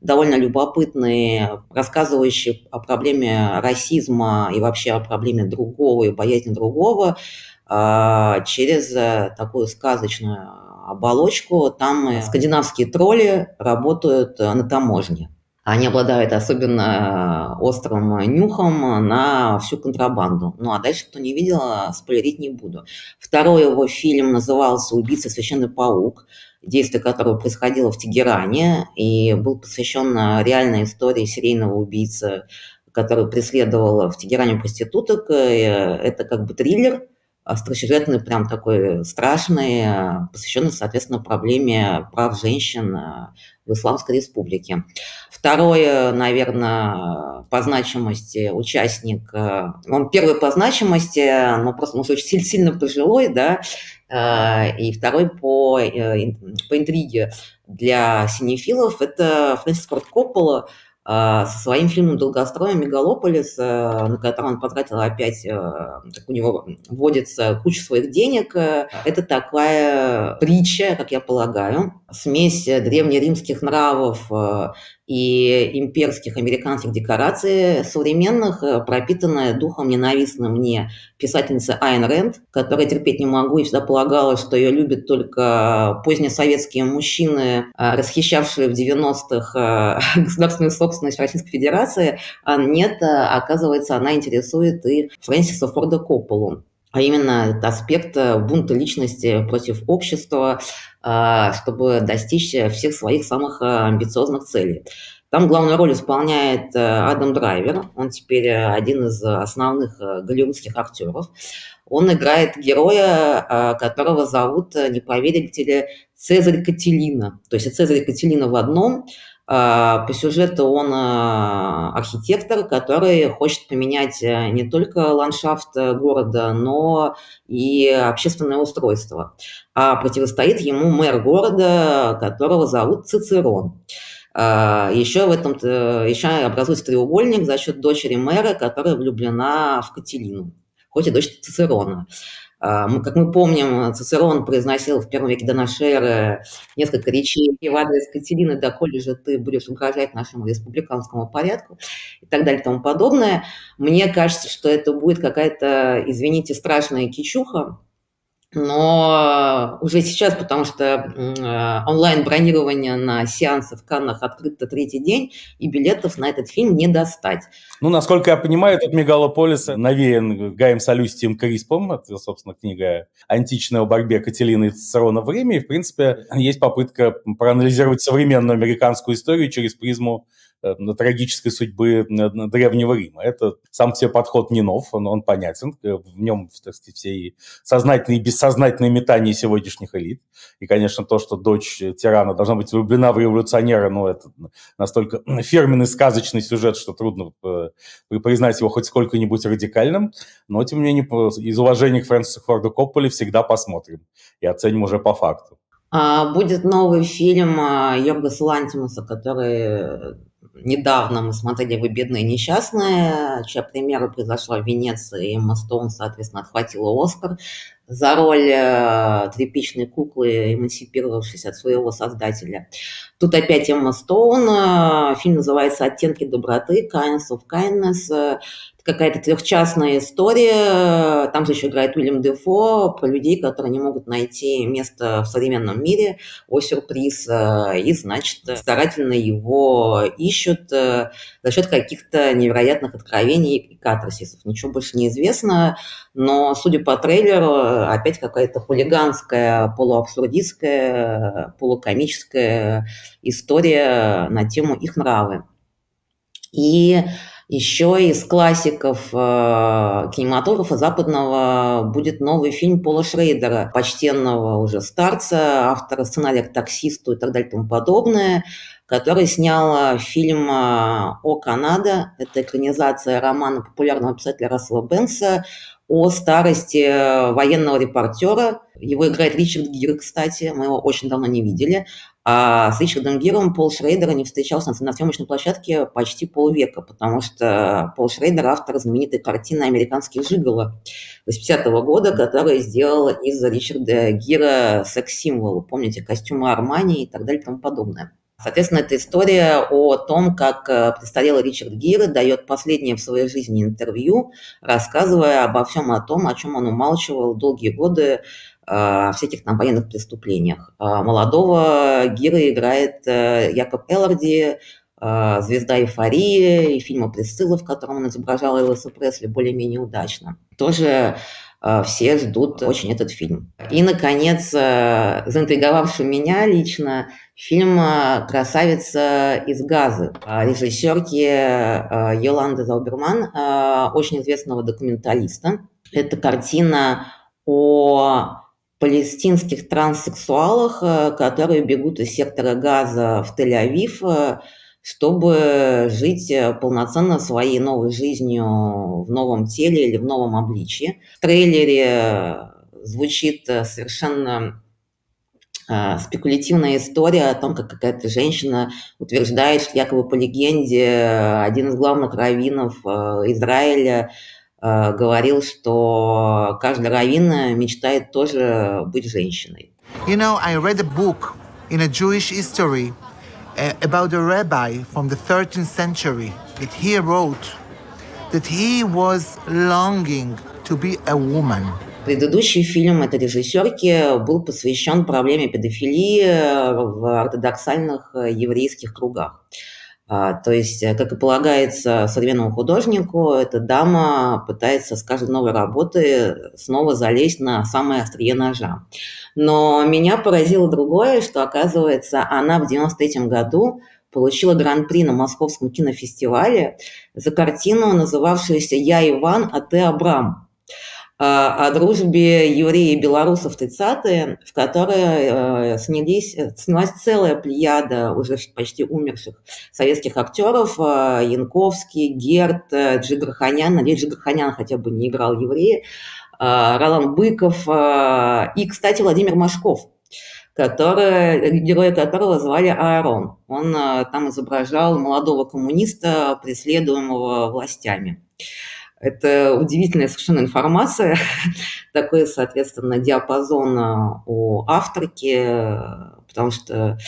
Speaker 2: довольно любопытный, рассказывающий о проблеме расизма и вообще о проблеме другого и боязни другого а, через э, такую сказочную оболочку. Там скандинавские тролли работают на таможне. Они обладают особенно острым нюхом на всю контрабанду. Ну а дальше, кто не видел, спойлерить не буду. Второй его фильм назывался «Убийца священный паук» действие которого происходило в Тегеране и был посвящен э, реальной истории серийного убийцы, который преследовал в Тегеране проституток. Э, это как бы триллер, остросюжетный, прям такой страшный, э, посвященный, соответственно, проблеме прав женщин в Исламской Республике. Второе, наверное, по значимости участник, он первый по значимости, но просто он очень сильно пожилой, да, а, и второй по, э, по интриге для синефилов – это Фрэнсис Форд Коппола а, со своим фильмом «Долгостроем Мегалополис», э, на который он потратил опять, э, так у него вводится куча своих денег. Это такая притча, как я полагаю, смесь древнеримских нравов и имперских американских декораций современных, э, пропитанная духом ненавистным мне писательницы Айн Рэнд, которая терпеть не могу и всегда полагала, что ее любят только позднесоветские мужчины, э, расхищавшие в 90-х э, [laughs] государственную собственность Российской Федерации. А нет, оказывается, она интересует и Фрэнсиса Форда Копполу а именно аспект бунта личности против общества, а, чтобы достичь всех своих самых а, амбициозных целей. Там главную роль исполняет э, Адам Драйвер, он теперь э, один из основных э, голливудских актеров. Он играет героя, которого зовут, не поверите ли, Цезарь Кателина. То есть Цезарь Кателина в одном, по сюжету он архитектор, который хочет поменять не только ландшафт города, но и общественное устройство. А противостоит ему мэр города, которого зовут Цицерон. А, еще в этом еще образуется треугольник за счет дочери мэра, которая влюблена в Катерину, хоть и дочь Цицерона. А, как мы помним, Цицерон произносил в первом веке до нашей эры несколько речей в адрес Катерины, доколе же ты будешь угрожать нашему республиканскому порядку и так далее и тому подобное. Мне кажется, что это будет какая-то, извините, страшная кичуха, но уже сейчас, потому что э, онлайн-бронирование на сеансы в Каннах открыто третий день, и билетов на этот фильм не достать.
Speaker 1: Ну, насколько я понимаю, этот «Мегалополис» навеян Гаем Солюстием Криспом, это, собственно, книга античная о борьбе Кателины и Цицерона в Риме, и, в принципе, есть попытка проанализировать современную американскую историю через призму Э, трагической судьбы Древнего Рима. Это сам себе подход не нов, он, он понятен. Э, в нем, так сказать, все и сознательные и бессознательные метания сегодняшних элит. И, конечно, то, что дочь тирана должна быть влюблена в революционера, ну, это настолько [clears throat] фирменный сказочный сюжет, что трудно э, признать его хоть сколько-нибудь радикальным. Но, тем не менее, из уважения к Фрэнсису Форду Копполе всегда посмотрим и оценим уже по факту.
Speaker 2: А, будет новый фильм Йоргаса Лантимуса, который недавно мы смотрели «Вы бедные несчастные», чья премьера произошла в Венеции, и Эмма Стоун, соответственно, отхватила «Оскар» за роль э, тряпичной куклы, эмансипировавшись от своего создателя. Тут опять Эмма Стоун. Э, фильм называется «Оттенки доброты», «Kindness of Kindness» какая-то трехчастная история. Там же еще играет Уильям Дефо про людей, которые не могут найти место в современном мире. О, сюрприз. И, значит, старательно его ищут э, за счет каких-то невероятных откровений и катарсисов. Ничего больше не известно, но, судя по трейлеру, опять какая-то хулиганская, полуабсурдистская, полукомическая история на тему их нравы. И еще из классиков э, кинематографа западного будет новый фильм Пола Шрейдера, почтенного уже старца, автора сценария к таксисту и так далее и тому подобное, который снял фильм э, «О Канада». Это экранизация романа популярного писателя Рассела Бенса о старости э, военного репортера. Его играет Ричард Гир, кстати, мы его очень давно не видели. А с Ричардом Гиром Пол Шрейдер не встречался на съемочной площадке почти полвека, потому что Пол Шрейдер – автор знаменитой картины «Американский жиголо» 80-го года, которая сделала из Ричарда Гира секс-символ. Помните, костюмы Армани и так далее и тому подобное. Соответственно, это история о том, как э, престарелый Ричард Гир дает последнее в своей жизни интервью, рассказывая обо всем о том, о чем он умалчивал долгие годы о всяких там военных преступлениях. А молодого Гира играет э, Якоб Элларди, э, звезда эйфории и фильма «Присцилла», в котором он изображал Элвиса Пресли более-менее удачно. Тоже э, все ждут очень этот фильм. И, наконец, заинтриговавший меня лично фильм «Красавица из газы» режиссерки Йоланды Зауберман, очень известного документалиста. Это картина о палестинских транссексуалах, э, которые бегут из сектора газа в Тель-Авив, э, чтобы жить э, полноценно своей новой жизнью в новом теле или в новом обличье. В трейлере звучит совершенно спекулятивная история о том, как какая-то женщина утверждает, что якобы по легенде один из главных раввинов Израиля Э, говорил, что каждый раввин мечтает тоже быть женщиной.
Speaker 3: You know, I read a book in a Jewish history uh, about a rabbi from the 13th century that he wrote that he was longing to be a woman.
Speaker 2: Предыдущий фильм этой режиссерки был посвящен проблеме педофилии в ортодоксальных еврейских кругах. А, то есть, э, как и полагается современному художнику, эта дама пытается с каждой новой работы снова залезть на самое острие ножа. Но меня поразило другое, что, оказывается, она в 93 году получила гран-при на Московском кинофестивале за картину, называвшуюся «Я Иван, а ты Абрам» о дружбе евреев и белорусов 30-е, в которой э, снялись, э, снялась целая плеяда уже почти умерших советских актеров. Э, Янковский, Герт, Джигарханян. Надеюсь, Джигарханян хотя бы не играл еврея. Ролан Быков и, кстати, Владимир Машков, который, героя которого звали Аарон. Он там изображал молодого коммуниста, преследуемого властями. Это удивительная совершенно информация, [laughs] такой, соответственно, диапазон у авторки, потому что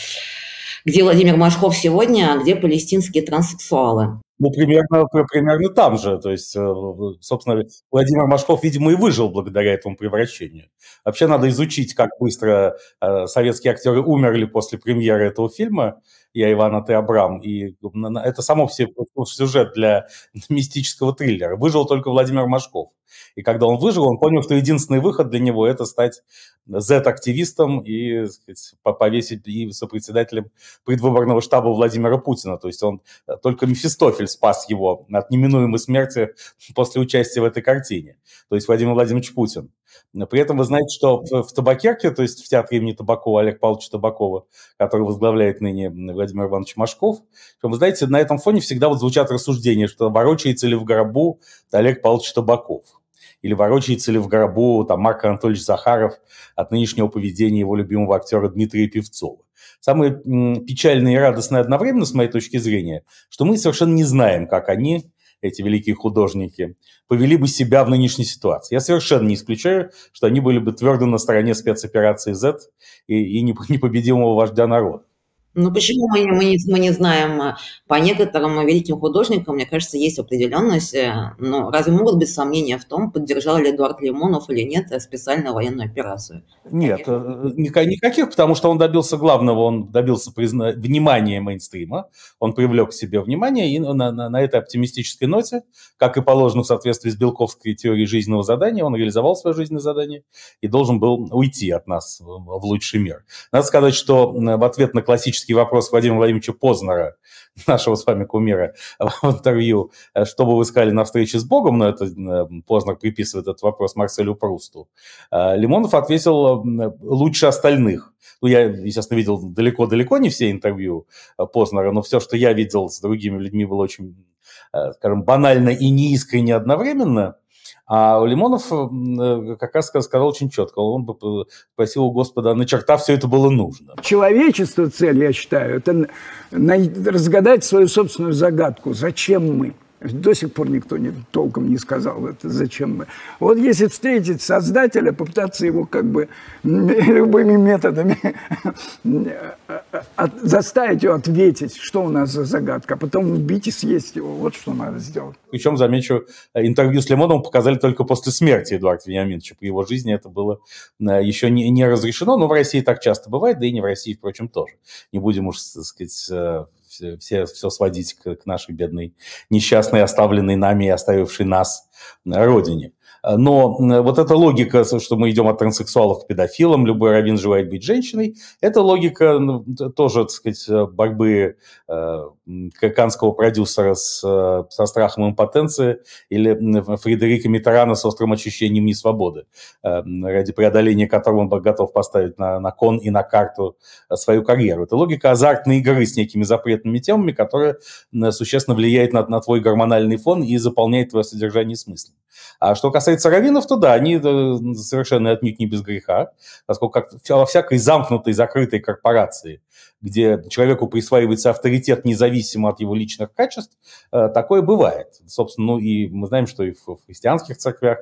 Speaker 2: где Владимир Машков сегодня, а где палестинские транссексуалы.
Speaker 1: Ну, примерно, примерно там же. То есть, э, собственно, Владимир Машков, видимо, и выжил благодаря этому превращению. Вообще надо изучить, как быстро э, советские актеры умерли после премьеры этого фильма «Я Иван, ты Абрам». И это само все сюжет для [laughs] мистического триллера. Выжил только Владимир Машков. И когда он выжил, он понял, что единственный выход для него – это стать Z-активистом и сказать, повесить и сопредседателем предвыборного штаба Владимира Путина. То есть он э, только Мефистофель спас его от неминуемой смерти после участия в этой картине. То есть Владимир Владимирович Путин. При этом вы знаете, что в, Табакерке, то есть в театре имени Табакова, Олег Павловича Табакова, который возглавляет ныне Владимир Иванович Машков, вы знаете, на этом фоне всегда вот звучат рассуждения, что ворочается ли в гробу Олег Павлович Табаков или ворочается ли в гробу там, Марк Анатольевич Захаров от нынешнего поведения его любимого актера Дмитрия Певцова. Самое печальное и радостное одновременно, с моей точки зрения, что мы совершенно не знаем, как они, эти великие художники, повели бы себя в нынешней ситуации. Я совершенно не исключаю, что они были бы твердо на стороне спецоперации Z и, и непобедимого вождя народа.
Speaker 2: Ну почему мы, мы, не, мы не знаем? Э, по некоторым великим художникам, мне кажется, есть определенность. Э, но разве могут быть сомнения в том, поддержал ли Эдуард Лимонов или нет э, специальную военную операцию?
Speaker 1: Нет, никаких, потому что он добился главного, он добился призна... внимания мейнстрима, он привлек к себе внимание, и на, на, на этой оптимистической ноте, как и положено в соответствии с Белковской теорией жизненного задания, он реализовал свое жизненное задание и должен был уйти от нас в лучший мир. Надо сказать, что в ответ на классический классический вопрос Владимира Владимировича Познера, [laughs] нашего с вами кумира, [laughs] в интервью, э, что бы вы сказали на встрече с Богом, но это э, Познер приписывает этот вопрос Марселю Прусту. Э, Лимонов ответил лучше остальных. Ну, я, естественно, видел далеко-далеко не все интервью Познера, но все, что я видел с другими людьми, было очень, скажем, банально и неискренне одновременно – а Лимонов э, как раз сказал очень четко. Он бы просил у Господа, на черта все это было нужно.
Speaker 4: Человечество цель, я считаю, это разгадать свою собственную загадку. Зачем мы? До сих пор никто не, толком не сказал, это зачем мы. Вот если встретить создателя, попытаться его как бы любыми методами заставить его ответить, что у нас за загадка, а потом убить и съесть его. Вот что надо сделать.
Speaker 1: Причем, замечу, интервью с Лимоновым показали только после смерти Эдуарда Вениаминовича. При его жизни это было э, еще не, не разрешено, но в России так часто бывает, да и не в России, впрочем, тоже. Не будем уж, так сказать, э, все, все сводить к, к нашей бедной, несчастной, оставленной нами и оставившей нас родине. Но вот эта логика, что мы идем от транссексуалов к педофилам, любой раввин желает быть женщиной, это логика тоже, так сказать, борьбы э, канского продюсера с, со страхом импотенции или Фредерика Митерана с острым ощущением несвободы, э, ради преодоления которого он готов поставить на, на кон и на карту свою карьеру. Это логика азартной игры с некими запретными темами, которая существенно влияет на, на твой гормональный фон и заполняет твое содержание смыслом. А что касается раввинов, то да, они э, совершенно отнюдь не без греха, поскольку как во всякой замкнутой, закрытой корпорации где человеку присваивается авторитет независимо от его личных качеств, э, такое бывает. Собственно, ну и мы знаем, что и в христианских церквях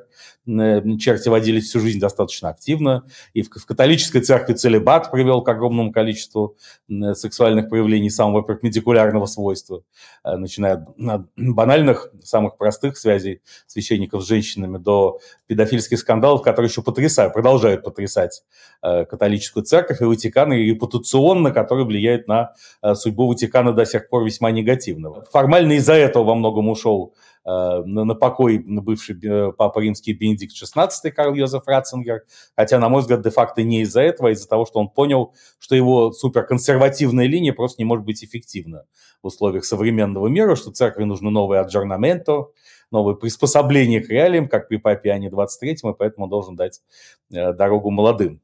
Speaker 1: э, черти водились всю жизнь достаточно активно, и в католической церкви целебат привел к огромному количеству сексуальных проявлений самого перпендикулярного свойства, э, начиная от банальных, самых простых связей священников с женщинами до педофильских скандалов, которые еще потрясают, продолжают потрясать католическую церковь и Ватикан, и репутационно, которые влияет на э, судьбу Ватикана до сих пор весьма негативно. Формально из-за этого во многом ушел э, на покой бывший э, папа римский Бенедикт XVI Карл Йозеф Ратцингер, хотя, на мой взгляд, де-факто не из-за этого, а из-за того, что он понял, что его суперконсервативная линия просто не может быть эффективна в условиях современного мира, что церкви нужно новое аджорнаменто, новое приспособление к реалиям, как при папе Иоанне 23, и поэтому он должен дать дорогу молодым.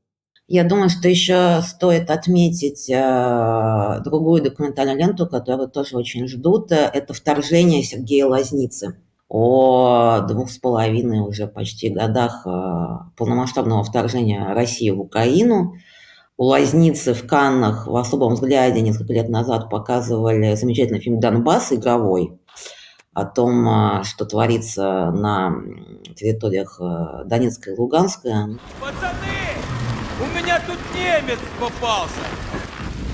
Speaker 2: Я думаю, что еще стоит отметить э, другую документальную ленту, которую тоже очень ждут. Это «Вторжение» Сергея Лазницы о двух с половиной уже почти годах э, полномасштабного вторжения России в Украину. У Лазницы в Каннах в особом взгляде несколько лет назад показывали замечательный фильм «Донбасс» игровой о том, э, что творится на территориях э, Донецкой и Луганской. Пацаны!
Speaker 5: У меня тут немец попался.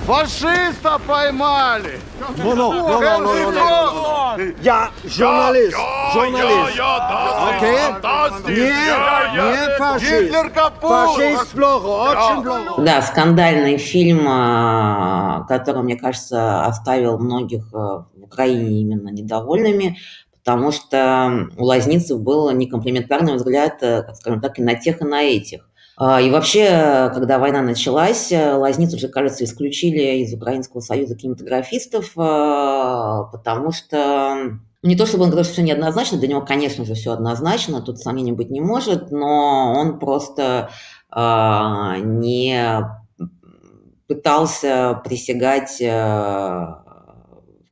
Speaker 6: Фашиста поймали!
Speaker 7: Ну, ну, ну, ну, ну, ну, ну. Я журналист, журналист. Окей? Не, не фашист. Фашист плохо, очень плохо.
Speaker 2: Да, скандальный фильм, а, который, мне кажется, оставил многих а, в Украине именно недовольными, потому что у Лазницев был некомплементарный взгляд, э, скажем так, и на тех, и на этих. А, и вообще, когда война началась, э, Лазницу уже, кажется, исключили из Украинского союза кинематографистов, а, потому что не то чтобы он говорил, что все неоднозначно, для него, конечно же, все однозначно, тут сомнений быть не может, но он просто а, не пытался присягать в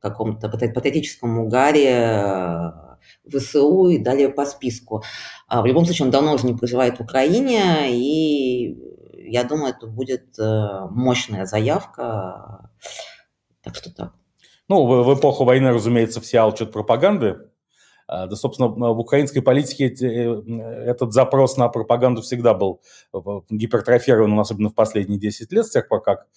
Speaker 2: каком-то патриотическом угаре ВСУ и далее по списку. А в любом случае, он давно уже не проживает в Украине, и я думаю, это будет э, мощная заявка. Так что так.
Speaker 1: Ну, в, эпоху войны, разумеется, все алчат пропаганды. А, да, собственно, в украинской политике э, этот запрос на пропаганду всегда был гипертрофирован, особенно в последние 10 лет, с тех пор, как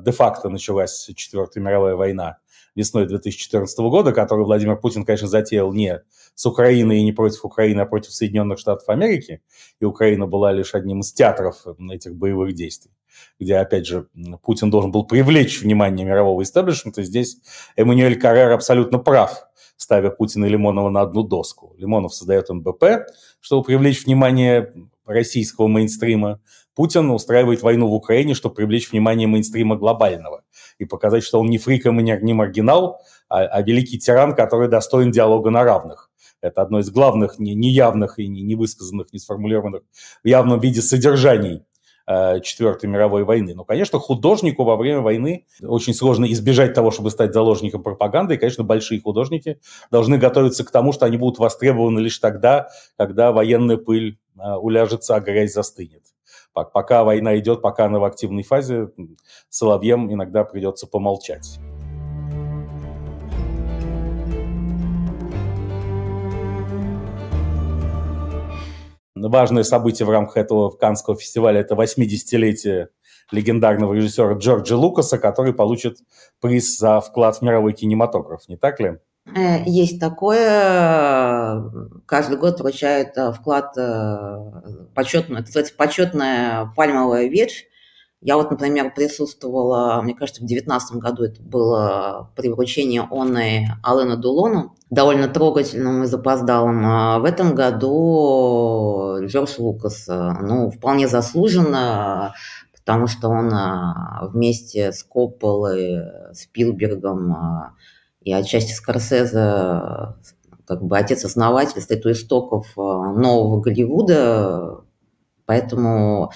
Speaker 1: де-факто началась Четвертая мировая война весной 2014 года, которую Владимир Путин, конечно, затеял не с Украиной и не против Украины, а против Соединенных Штатов Америки. И Украина была лишь одним из театров этих боевых действий, где, опять же, Путин должен был привлечь внимание мирового истеблишмента. Здесь Эммануэль Каррер абсолютно прав, ставя Путина и Лимонова на одну доску. Лимонов создает МБП, чтобы привлечь внимание российского мейнстрима. Путин устраивает войну в Украине, чтобы привлечь внимание мейнстрима глобального и показать, что он не фрик и не маргинал, а, а великий тиран, который достоин диалога на равных. Это одно из главных неявных и невысказанных, не сформулированных в явном виде содержаний э, Четвертой мировой войны. Но, конечно, художнику во время войны очень сложно избежать того, чтобы стать заложником пропаганды. И, конечно, большие художники должны готовиться к тому, что они будут востребованы лишь тогда, когда военная пыль э, уляжется, а грязь застынет. Пока война идет, пока она в активной фазе, соловьем иногда придется помолчать. Важное событие в рамках этого Канского фестиваля – это 80-летие легендарного режиссера Джорджа Лукаса, который получит приз за вклад в мировой кинематограф, не так ли?
Speaker 2: Э, есть такое, каждый год вручают э, вклад почетную, это называется почетная пальмовая ветвь. Я вот, например, присутствовала, мне кажется, в 2019 году это было при вручении онной Алена Дулону, довольно трогательным и запоздалым. А в этом году Джордж Лукас, ну, вполне заслуженно, потому что он вместе с Копполой, Спилбергом и отчасти Скорсезе как бы отец-основатель, стоит у истоков э, нового Голливуда, поэтому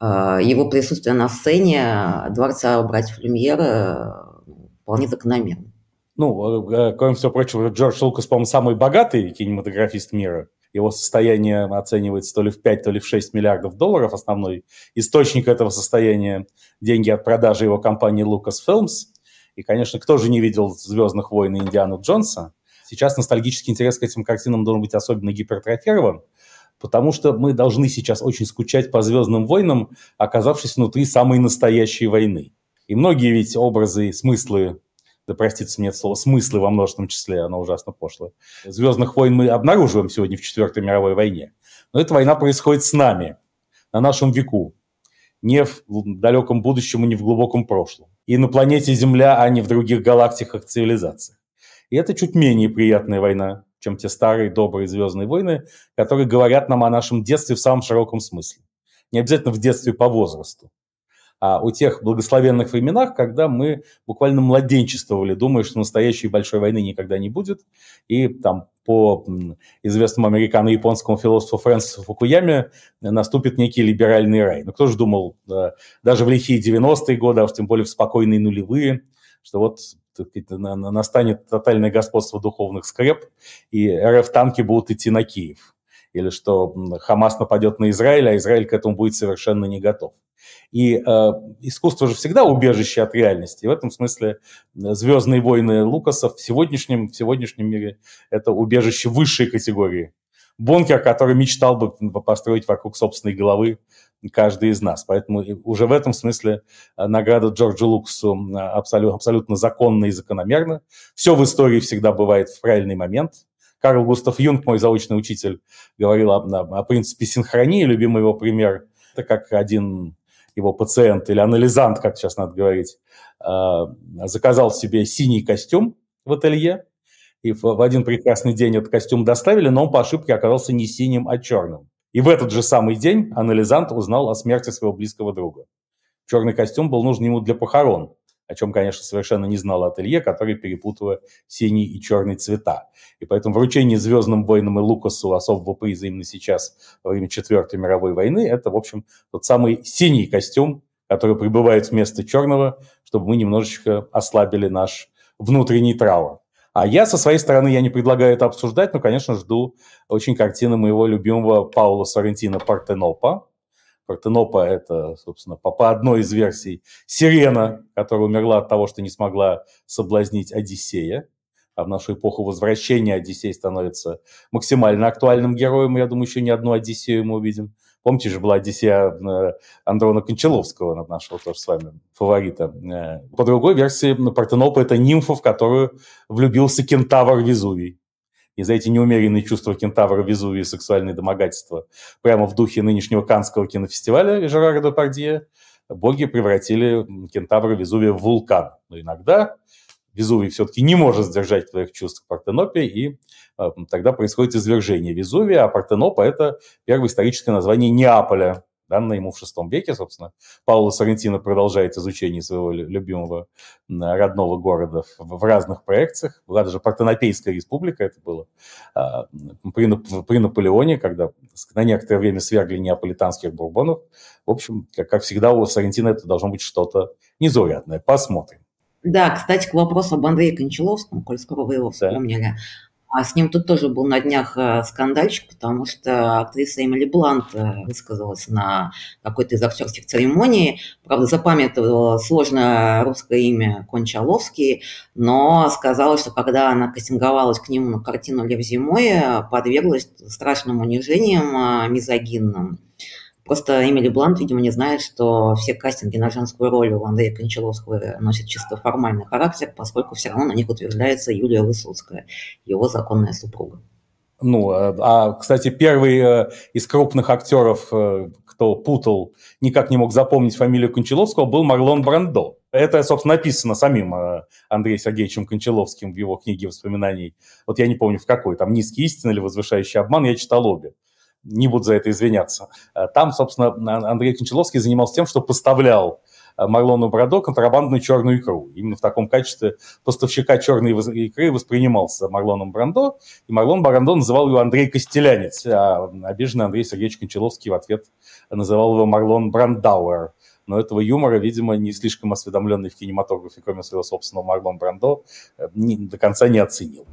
Speaker 2: э, его присутствие на сцене Дворца братьев Люмьера вполне закономерно.
Speaker 1: Ну, э, кроме всего прочего, Джордж Лукас, по-моему, самый богатый кинематографист мира. Его состояние оценивается то ли в 5, то ли в 6 миллиардов долларов. Основной источник этого состояния – деньги от продажи его компании Lucasfilms. И, конечно, кто же не видел «Звездных войн» и Индиану Джонса? Сейчас ностальгический интерес к этим картинам должен быть особенно гипертрофирован, потому что мы должны сейчас очень скучать по «Звездным войнам», оказавшись внутри самой настоящей войны. И многие ведь образы, смыслы, да простится мне это слово, смыслы во множественном числе, оно ужасно пошло. «Звездных войн» мы обнаруживаем сегодня в Четвертой мировой войне. Но эта война происходит с нами, на нашем веку, не в далеком будущем и не в глубоком прошлом. И на планете Земля, а не в других галактиках цивилизации. И это чуть менее приятная война, чем те старые добрые звездные войны, которые говорят нам о нашем детстве в самом широком смысле. Не обязательно в детстве по возрасту, а о тех благословенных временах, когда мы буквально младенчествовали, думая, что настоящей большой войны никогда не будет. И там по известному американо-японскому философу Фрэнсису Фукуяме наступит некий либеральный рай. Но кто же думал, да, даже в лихие 90-е годы, а уж тем более в спокойные нулевые, что вот настанет тотальное господство духовных скреп, и РФ-танки будут идти на Киев. Или что Хамас нападет на Израиль, а Израиль к этому будет совершенно не готов. И э, искусство же всегда убежище от реальности. И в этом смысле «Звездные войны» Лукаса в сегодняшнем, в сегодняшнем мире это убежище высшей категории. Бункер, который мечтал бы построить вокруг собственной головы каждый из нас. Поэтому уже в этом смысле э, награда Джорджу Лукасу абсолютно, абсолютно законна и закономерна. Все в истории всегда бывает в правильный момент. Карл Густав Юнг, мой заочный учитель, говорил о, о принципе синхронии. Любимый его пример – это как один его пациент или анализант, как сейчас надо говорить, э, заказал себе синий костюм в ателье, и в один прекрасный день этот костюм доставили, но он по ошибке оказался не синим, а черным. И в этот же самый день анализант узнал о смерти своего близкого друга. Черный костюм был нужен ему для похорон, о чем, конечно, совершенно не знал ателье, который перепутало синий и черный цвета. И поэтому вручение «Звездным воинам» и Лукасу особого приза именно сейчас, во время Четвертой мировой войны, это, в общем, тот самый синий костюм, который прибывает вместо черного, чтобы мы немножечко ослабили наш внутренний траур. А я со своей стороны, я не предлагаю это обсуждать, но, конечно, жду очень картины моего любимого Паула Соррентино «Партенопа». Партенопа – это, собственно, по, по одной из версий Сирена, которая умерла от того, что не смогла соблазнить Одиссея. а в нашу эпоху возвращения Одиссей становится максимально актуальным героем. Я думаю, еще не одну Одиссею мы увидим. Помните же, была Одиссея э, Андрона Кончаловского, нашего тоже с вами фаворита. Э, по другой версии, Партенопа – это нимфа, в которую влюбился кентавр Везувий. И за эти неумеренные чувства кентавра Везувия и сексуальные домогательства прямо в духе нынешнего Канского кинофестиваля Жерара Депардье боги превратили кентавра Везувия в вулкан. Но иногда Везувий все-таки не может сдержать твоих чувств к Партенопе, и э, тогда происходит извержение Везувия, а Партенопа – это первое историческое название Неаполя, данное ему в VI веке, собственно. Пауло Соррентино продолжает изучение своего любимого родного города в, разных проекциях. Была даже Партенопейская республика, это было а, при, при Наполеоне, когда на некоторое время свергли неаполитанских бурбонов. В общем, как, как всегда, у Соррентино это должно быть что-то незаурядное. Посмотрим.
Speaker 2: Да, кстати, к вопросу об Андрее Кончаловском, коль скоро вы его вспомнили. А с ним тут тоже был на днях э, скандальчик, потому что актриса Эмили Блант э, высказалась на какой-то из актерских церемоний. Правда, запамятовала сложное русское имя Кончаловский, но сказала, что когда она кастинговалась к нему на картину «Лев зимой», подверглась страшным унижениям э, мизогинным. Просто Эмили Блант, видимо, не знает, что все кастинги на женскую роль у Андрея Кончаловского носят чисто формальный характер, поскольку все равно на них утверждается Юлия Высоцкая, его законная супруга.
Speaker 1: Ну, а, а кстати, первый э, из крупных актеров, э, кто путал, никак не мог запомнить фамилию Кончаловского, был Марлон Брандо. Это, собственно, написано самим э, Андреем Сергеевичем Кончаловским в его книге воспоминаний. Вот я не помню, в какой, там «Низкий истина» или «Возвышающий обман», я читал обе не буду за это извиняться. Э, там, собственно, Андрей Кончаловский занимался тем, что поставлял э, Марлону Брадо контрабандную черную икру. Именно в таком качестве поставщика черной икры воспринимался Марлоном Брандо, и Марлон Брандо называл его Андрей Костелянец, а обиженный Андрей Сергеевич Кончаловский в ответ называл его Марлон Брандауэр. Но этого юмора, видимо, не слишком осведомленный в кинематографе, кроме своего собственного Марлон Брандо, э, до конца не оценил.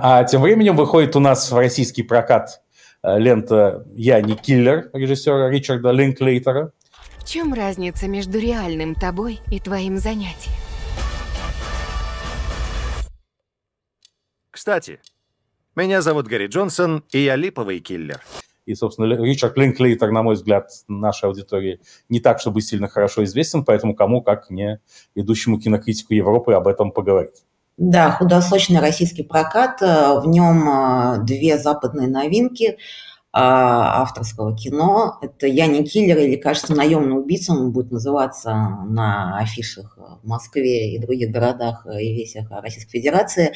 Speaker 1: А тем временем выходит у нас в российский прокат э, лента «Я не киллер» режиссера Ричарда Линклейтера.
Speaker 8: В чем разница между реальным тобой и твоим занятием?
Speaker 9: Кстати, меня зовут Гарри Джонсон, и я липовый киллер.
Speaker 1: И, собственно, Ричард Линклейтер, на мой взгляд, нашей аудитории не так, чтобы сильно хорошо известен, поэтому кому, как не ведущему кинокритику Европы, об этом поговорить.
Speaker 2: Да, худосочный российский прокат. Э, в нем э, две западные новинки а, авторского кино. Это «Я не киллер» или, кажется, «Наемный убийца». Он будет называться на афишах в Москве и других городах и весях Российской Федерации.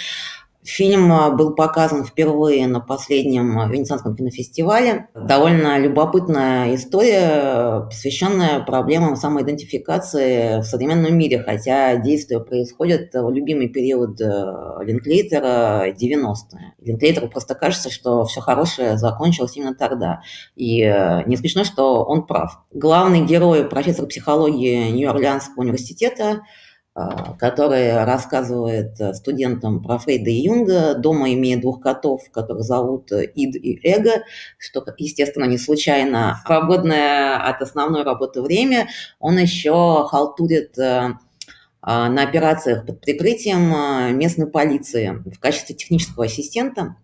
Speaker 2: Фильм а, был показан впервые на последнем Венецианском кинофестивале. Довольно любопытная история, посвященная проблемам самоидентификации в современном мире, хотя действие происходит в любимый период Линклейтера 90-е. Линклейтеру просто кажется, что все хорошее закончилось именно тогда. И не смешно, что он прав. Главный герой – профессор психологии Нью-Орлеанского университета – а, который рассказывает э, студентам про Фрейда и Юнга. Дома имеет двух котов, которых зовут э, Ид и Эго, что, естественно, не случайно. Свободное от основной работы время он еще халтурит э, а, на операциях под прикрытием местной полиции в качестве технического ассистента.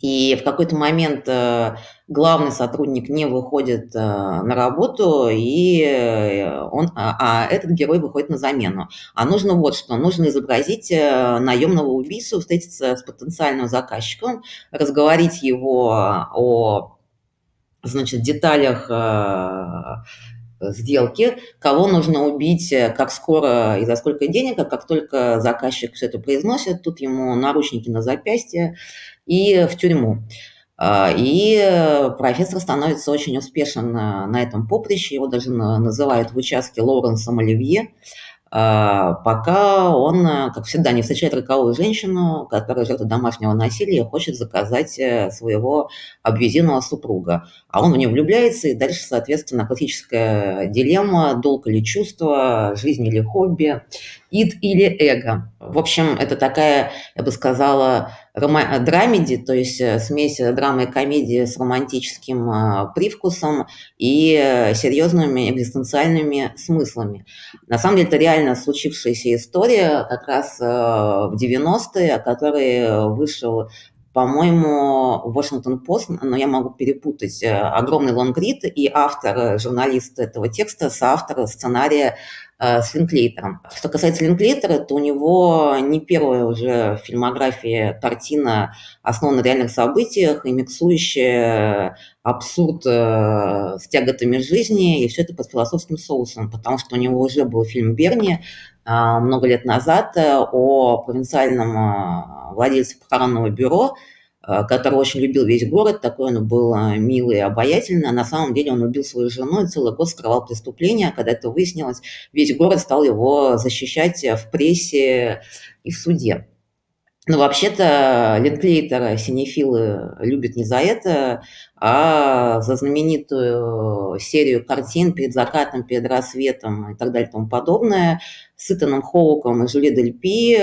Speaker 2: И в какой-то момент э, главный сотрудник не выходит э, на работу, и э, он, а, а этот герой выходит на замену. А нужно вот что, нужно изобразить наемного убийцу, встретиться с потенциальным заказчиком, разговорить его о значит, деталях сделки, кого нужно убить, как скоро и за сколько денег, а как только заказчик все это произносит, тут ему наручники на запястье, и в тюрьму. А, и профессор становится очень успешен на этом поприще, его даже называют в участке Лоуренсом Оливье, пока он, как всегда, не встречает роковую женщину, которая жертва домашнего насилия и хочет заказать э, своего абьюзивного супруга. А он в нее влюбляется, и дальше, соответственно, классическая дилемма, долг или чувство, жизнь или хобби, ид или эго. В общем, это такая, я бы сказала, драмеди, то есть смесь драмы и комедии с романтическим привкусом и серьезными экзистенциальными смыслами. На самом деле это реально случившаяся история как раз в 90-е, о которой вышел по-моему, Washington Post, но я могу перепутать, огромный лонгрид, и автор, журналист этого текста, соавтор сценария Э, с Линклейтером. Что касается Линклейтера, то у него не первая уже фильмография картина основана на реальных событиях и миксующая абсурд э, с тяготами жизни, и все это под философским соусом, потому что у него уже был фильм «Берни», э, много лет назад о провинциальном владельце похоронного бюро, Э, который очень любил весь город, такой он был э, милый и обаятельный, а на самом деле он убил свою жену и целый год скрывал преступление. Когда это выяснилось, весь город стал его защищать в прессе и в суде. Но вообще-то Линклейтера синефилы любят не за это, а за знаменитую серию картин «Перед закатом», «Перед рассветом» и так далее и тому подобное с Итаном Хоуком и Жюли Дель Пи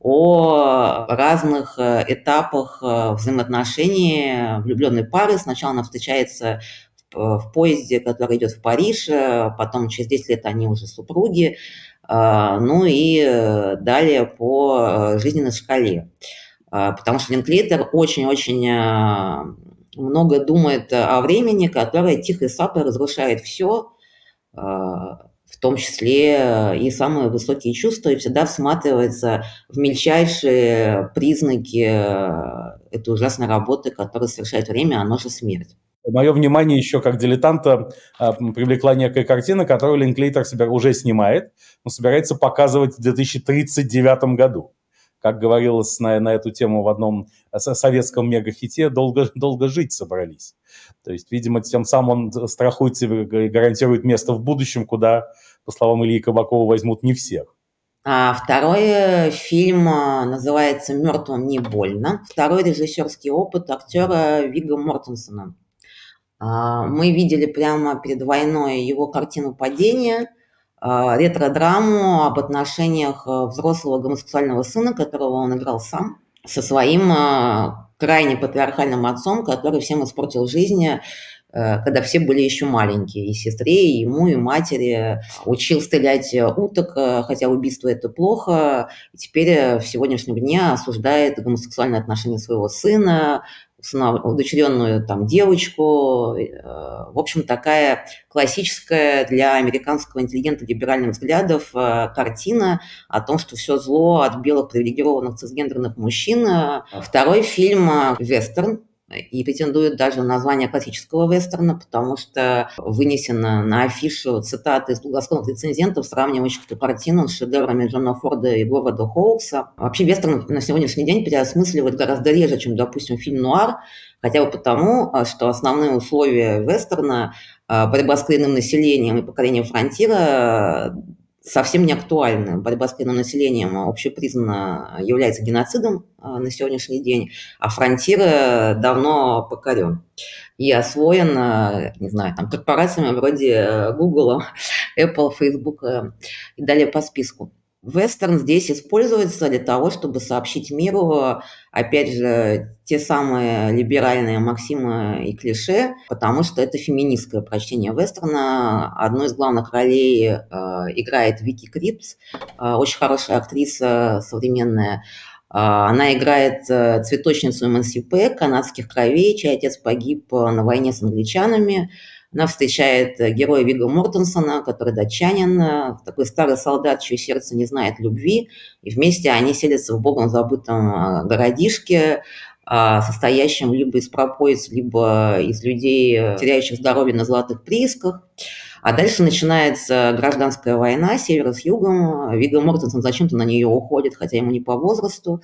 Speaker 2: о разных этапах взаимоотношений влюбленной пары. Сначала она встречается в поезде, который идет в Париж, потом через 10 лет они уже супруги, ну и э, далее по э, жизненной шкале. А, потому что Линклейтер очень-очень э, много думает о времени, которое тихо и сапой разрушает все, а, в том числе и самые высокие чувства, и всегда всматривается в мельчайшие признаки этой ужасной работы, которую совершает время, оно же смерть.
Speaker 1: Мое внимание еще как дилетанта а, привлекла некая картина, которую Линклейтер себя уже снимает, но собирается показывать в 2039 году. Как говорилось на, на эту тему в одном советском мегахите, долго, долго жить собрались. То есть, видимо, тем самым он страхует себе гарантирует место в будущем, куда, по словам Ильи Кабакова, возьмут не всех.
Speaker 2: А второй э, фильм э, называется «Мертвым не больно». Второй режиссерский опыт актера Вига Мортенсона. А, мы видели прямо перед войной его картину «Падение», а, ретро-драму об отношениях э, взрослого гомосексуального сына, которого он играл сам, со своим э, крайне патриархальным отцом, который всем испортил жизнь, э, когда все были еще маленькие, и сестре, и ему, и матери. Учил стрелять уток, хотя убийство это плохо. И теперь в сегодняшнем дне осуждает гомосексуальные отношения своего сына, удочеренную там девочку. Э, в общем, такая классическая для американского интеллигента либеральных взглядов э, картина о том, что все зло от белых привилегированных цисгендерных мужчин. Второй фильм э, «Вестерн», и претендует даже на название классического вестерна, потому что вынесено на афишу цитаты из благосклонных рецензентов, сравнивающих эту картину с шедеврами Джона Форда и Говарда Хоукса. Вообще вестерн на сегодняшний день переосмысливают гораздо реже, чем, допустим, фильм «Нуар», хотя бы потому, а, что основные условия вестерна а, борьба с коренным населением и покорение фронтира совсем не актуальны. Борьба с коренным населением общепризнанно является геноцидом а, на сегодняшний день, а фронтир э, давно покорен и освоен, э, не знаю, там, корпорациями вроде э, Google, Apple, Facebook и далее по списку. Вестерн здесь используется для того, чтобы сообщить миру, опять же, те самые либеральные максимы и клише, потому что это феминистское прочтение вестерна. Одну из главных ролей э, играет Вики Крипс, э, очень хорошая актриса современная. Э, она играет э, цветочницу МНСП, канадских кровей, чей отец погиб на войне с англичанами. Она встречает э, героя Вига Мортенсона, который датчанин, э, такой старый солдат, чье сердце не знает любви. И вместе они селятся в богом забытом э, городишке, состоящем либо из пропоиц, либо из людей, теряющих здоровье на золотых приисках. А дальше начинается гражданская война севера с югом. Вига Мортенсон зачем-то на нее уходит, хотя ему не по возрасту.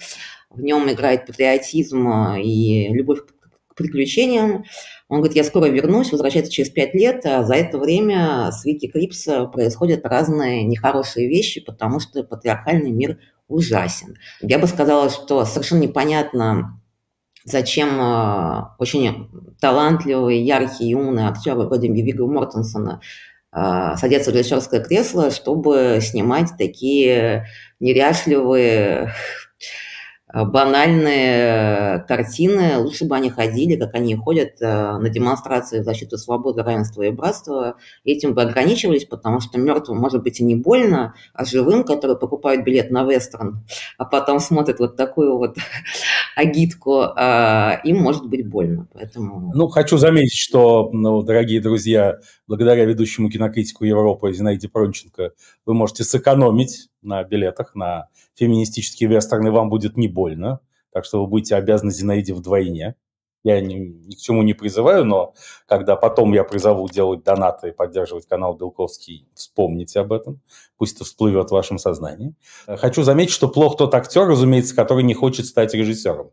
Speaker 2: В нем играет патриотизм и любовь к приключениям. Он говорит, я скоро вернусь, возвращается через пять лет, а за это время с Вики Крипс происходят разные нехорошие вещи, потому что патриархальный мир ужасен. Я бы сказала, что совершенно непонятно, зачем э, очень талантливые, яркие и умные актеры вроде Вига Мортенсона э, садятся в режиссерское кресло, чтобы снимать такие неряшливые банальные картины, лучше бы они ходили, как они ходят э, на демонстрации в защиту свободы, равенства и братства, этим бы ограничивались, потому что мертвым может быть и не больно, а живым, которые покупают билет на вестерн, а потом смотрят вот такую вот [laughs] агитку, э, им может быть больно. Поэтому...
Speaker 1: Ну, хочу заметить, что, ну, дорогие друзья, благодаря ведущему кинокритику Европы Зинаиде Пронченко вы можете сэкономить на билетах, на феминистические вестерны, вам будет не больно, так что вы будете обязаны Зинаиде вдвойне. Я ни, ни к чему не призываю, но когда потом я призову делать донаты и поддерживать канал Белковский, вспомните об этом, пусть это всплывет в вашем сознании. Хочу заметить, что плох тот актер, разумеется, который не хочет стать режиссером.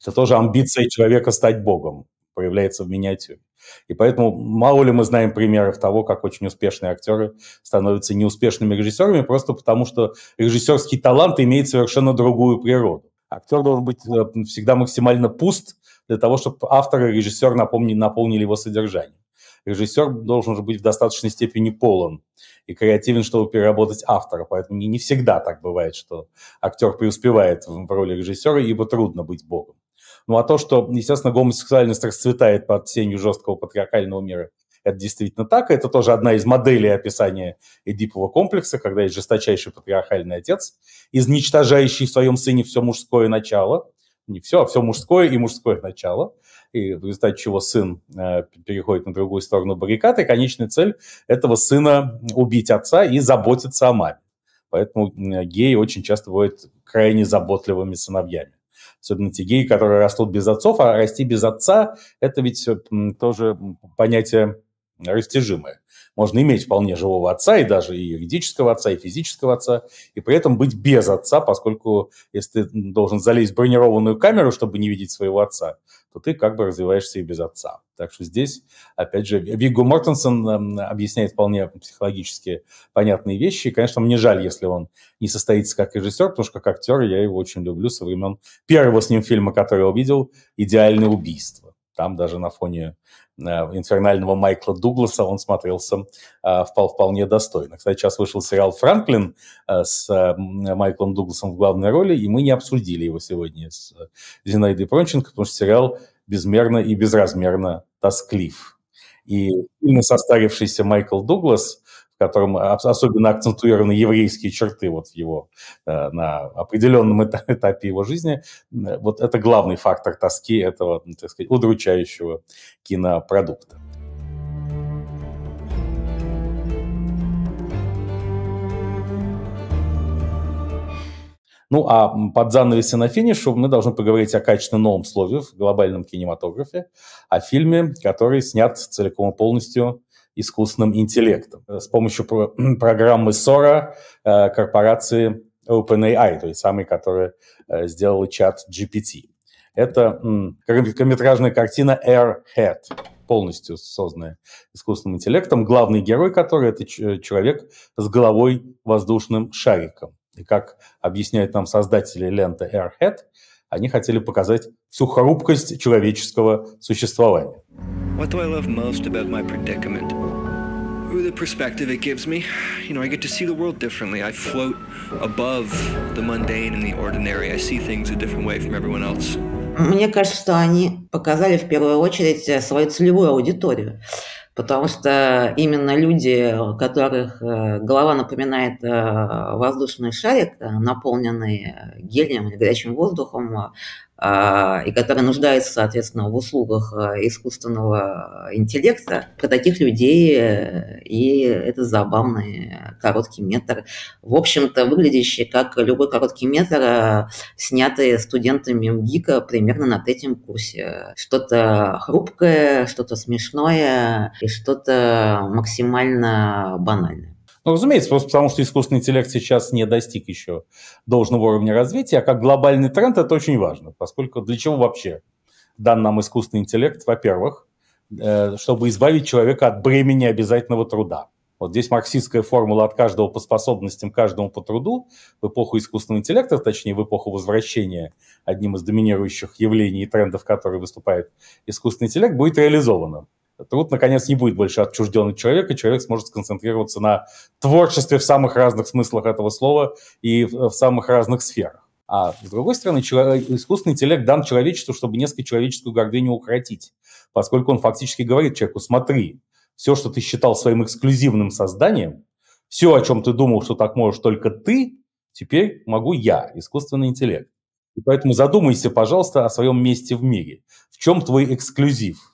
Speaker 1: Это тоже амбиция человека стать богом, проявляется в миниатюре. И поэтому мало ли мы знаем примеров того, как очень успешные актеры становятся неуспешными режиссерами, просто потому что режиссерский талант имеет совершенно другую природу. Актер должен быть э, всегда максимально пуст для того, чтобы автор и режиссер напомнили, наполнили его содержанием. Режиссер должен же быть в достаточной степени полон и креативен, чтобы переработать автора. Поэтому не, не всегда так бывает, что актер преуспевает в роли режиссера, ибо трудно быть богом. Ну а то, что, естественно, гомосексуальность расцветает под сенью жесткого патриархального мира, это действительно так. Это тоже одна из моделей описания Эдипового комплекса, когда есть жесточайший патриархальный отец, изничтожающий в своем сыне все мужское начало, не все, а все мужское и мужское начало, и в результате чего сын э, переходит на другую сторону баррикад, и конечная цель этого сына убить отца и заботиться о маме. Поэтому геи очень часто бывают крайне заботливыми сыновьями особенно те геи, которые растут без отцов, а расти без отца – это ведь тоже понятие растяжимое. Можно иметь вполне живого отца, и даже и юридического отца, и физического отца, и при этом быть без отца, поскольку если ты должен залезть в бронированную камеру, чтобы не видеть своего отца, то ты как бы развиваешься и без отца. Так что здесь, опять же, Вигго Мортенсон эм, объясняет вполне психологически понятные вещи. И, конечно, мне жаль, если он не состоится как режиссер, потому что как актер я его очень люблю со времен первого с ним фильма, который я увидел, «Идеальное убийство». Там даже на фоне э, инфернального Майкла Дугласа он смотрелся э, вполне достойно. Кстати, сейчас вышел сериал «Франклин» э, с Майклом Дугласом в главной роли, и мы не обсудили его сегодня с Зинаидой Пронченко, потому что сериал безмерно и безразмерно тосклив. И сильно состарившийся Майкл Дуглас, котором особенно акцентуированы еврейские черты вот его, э, на определенном этапе его жизни, вот это главный фактор тоски этого, так сказать, удручающего кинопродукта. Ну, а под занавес на финишу мы должны поговорить о качественно новом слове в глобальном кинематографе, о фильме, который снят целиком и полностью искусственным интеллектом с помощью про- [clears throat] программы Sora э, корпорации OpenAI, то есть самой, которая э, сделала чат GPT. Это короткометражная картина Airhead, полностью созданная искусственным интеллектом, главный герой которой это человек с головой воздушным шариком. И как объясняют нам создатели ленты Airhead, они хотели показать всю хрупкость человеческого существования. What do I love most about my predicament? The perspective it gives me. You know, I get to see the world differently. I float above the mundane and the ordinary. I see things a different way from everyone else. Мне кажется, что они показали в первую очередь свою целевую аудиторию потому что именно люди, у которых э, голова напоминает э, воздушный шарик, э, наполненный гелием или горячим воздухом, и которые нуждаются, соответственно, в услугах э, искусственного интеллекта, про таких людей э, и это забавный короткий метр. В общем-то, выглядящий как любой короткий метр, э, снятый студентами МГИКа примерно на третьем курсе. Что-то хрупкое, что-то смешное и что-то максимально банальное. Ну, разумеется, просто потому что искусственный интеллект сейчас не достиг еще должного уровня развития, а как глобальный тренд это очень важно, поскольку для чего вообще дан нам искусственный интеллект? Во-первых, э, чтобы избавить человека от бремени обязательного труда. Вот здесь марксистская формула от каждого по способностям, каждому по труду в эпоху искусственного интеллекта, точнее в эпоху возвращения одним из доминирующих явлений и трендов, которые выступает искусственный интеллект, будет реализована труд, наконец, не будет больше отчужден от человека, человек сможет сконцентрироваться на творчестве в самых разных смыслах этого слова и в самых разных сферах. А с другой стороны, искусственный интеллект дан человечеству, чтобы несколько человеческую гордыню укротить, поскольку он фактически говорит человеку, смотри, все, что ты считал своим эксклюзивным созданием, все, о чем ты думал, что так можешь только ты, теперь могу я, искусственный интеллект. И поэтому задумайся, пожалуйста, о своем месте в мире. В чем твой эксклюзив?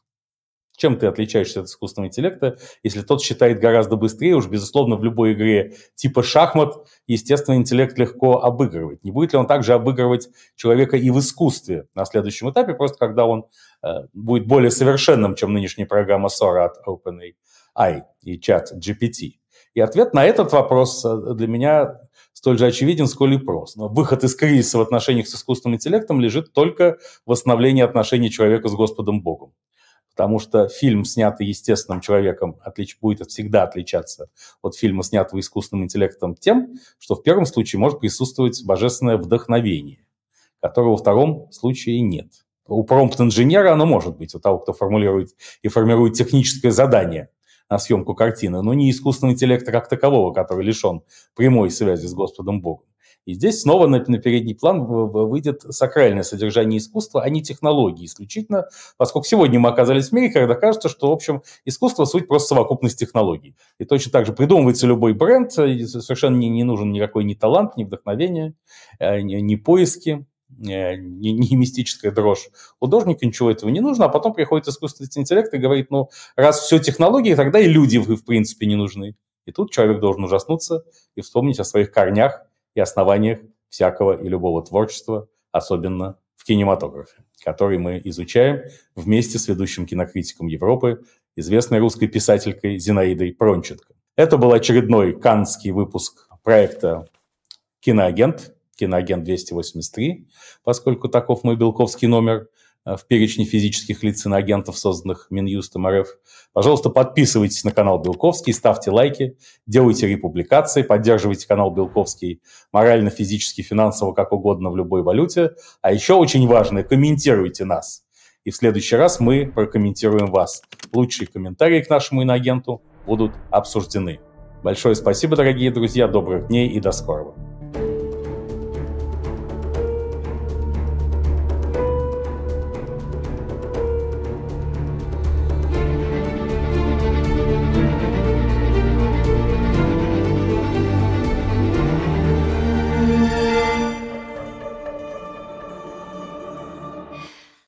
Speaker 1: Чем ты отличаешься от искусственного интеллекта, если тот считает гораздо быстрее? Уж, безусловно, в любой игре типа шахмат естественный интеллект легко обыгрывать. Не будет ли он также обыгрывать человека и в искусстве на следующем этапе, просто когда он э, будет более совершенным, чем нынешняя программа Sora от OpenAI и чат GPT? И ответ на этот вопрос э, для меня столь же очевиден, сколь и прост. Но выход из кризиса в отношениях с искусственным интеллектом лежит только в восстановлении отношений человека с Господом Богом потому что фильм, снятый естественным человеком, отлич, будет всегда отличаться от фильма, снятого искусственным интеллектом тем, что в первом случае может присутствовать божественное вдохновение, которого во втором случае нет. У промпт-инженера оно может быть, у того, кто формулирует и формирует техническое задание на съемку картины, но не искусственного интеллекта как такового, который лишен прямой связи с Господом Богом. И здесь снова на, на передний план выйдет сакральное содержание искусства, а не технологии исключительно, поскольку сегодня мы оказались в мире, когда кажется, что, в общем, искусство – суть просто совокупность технологий. И точно так же придумывается любой бренд, совершенно не, не нужен никакой ни талант, ни вдохновение, э, ни, ни поиски, э, не, не мистическая дрожь. Художнику ничего этого не нужно, а потом приходит искусственный интеллект и говорит, ну, раз все технологии, тогда и люди в принципе не нужны. И тут человек должен ужаснуться и вспомнить о своих корнях и основаниях всякого и любого творчества, особенно в кинематографе, который мы изучаем вместе с ведущим кинокритиком Европы, известной русской писателькой Зинаидой Пронченко. Это был очередной каннский выпуск проекта «Киноагент», «Киноагент 283», поскольку таков мой белковский номер – в перечне физических лиц и агентов, созданных Минюстом РФ. Пожалуйста, подписывайтесь на канал Белковский, ставьте лайки, делайте републикации, поддерживайте канал Белковский морально, физически, финансово, как угодно, в любой валюте. А еще очень важно, комментируйте нас. И в следующий раз мы прокомментируем вас. Лучшие комментарии к нашему иноагенту будут обсуждены. Большое спасибо, дорогие друзья, добрых дней и до скорого.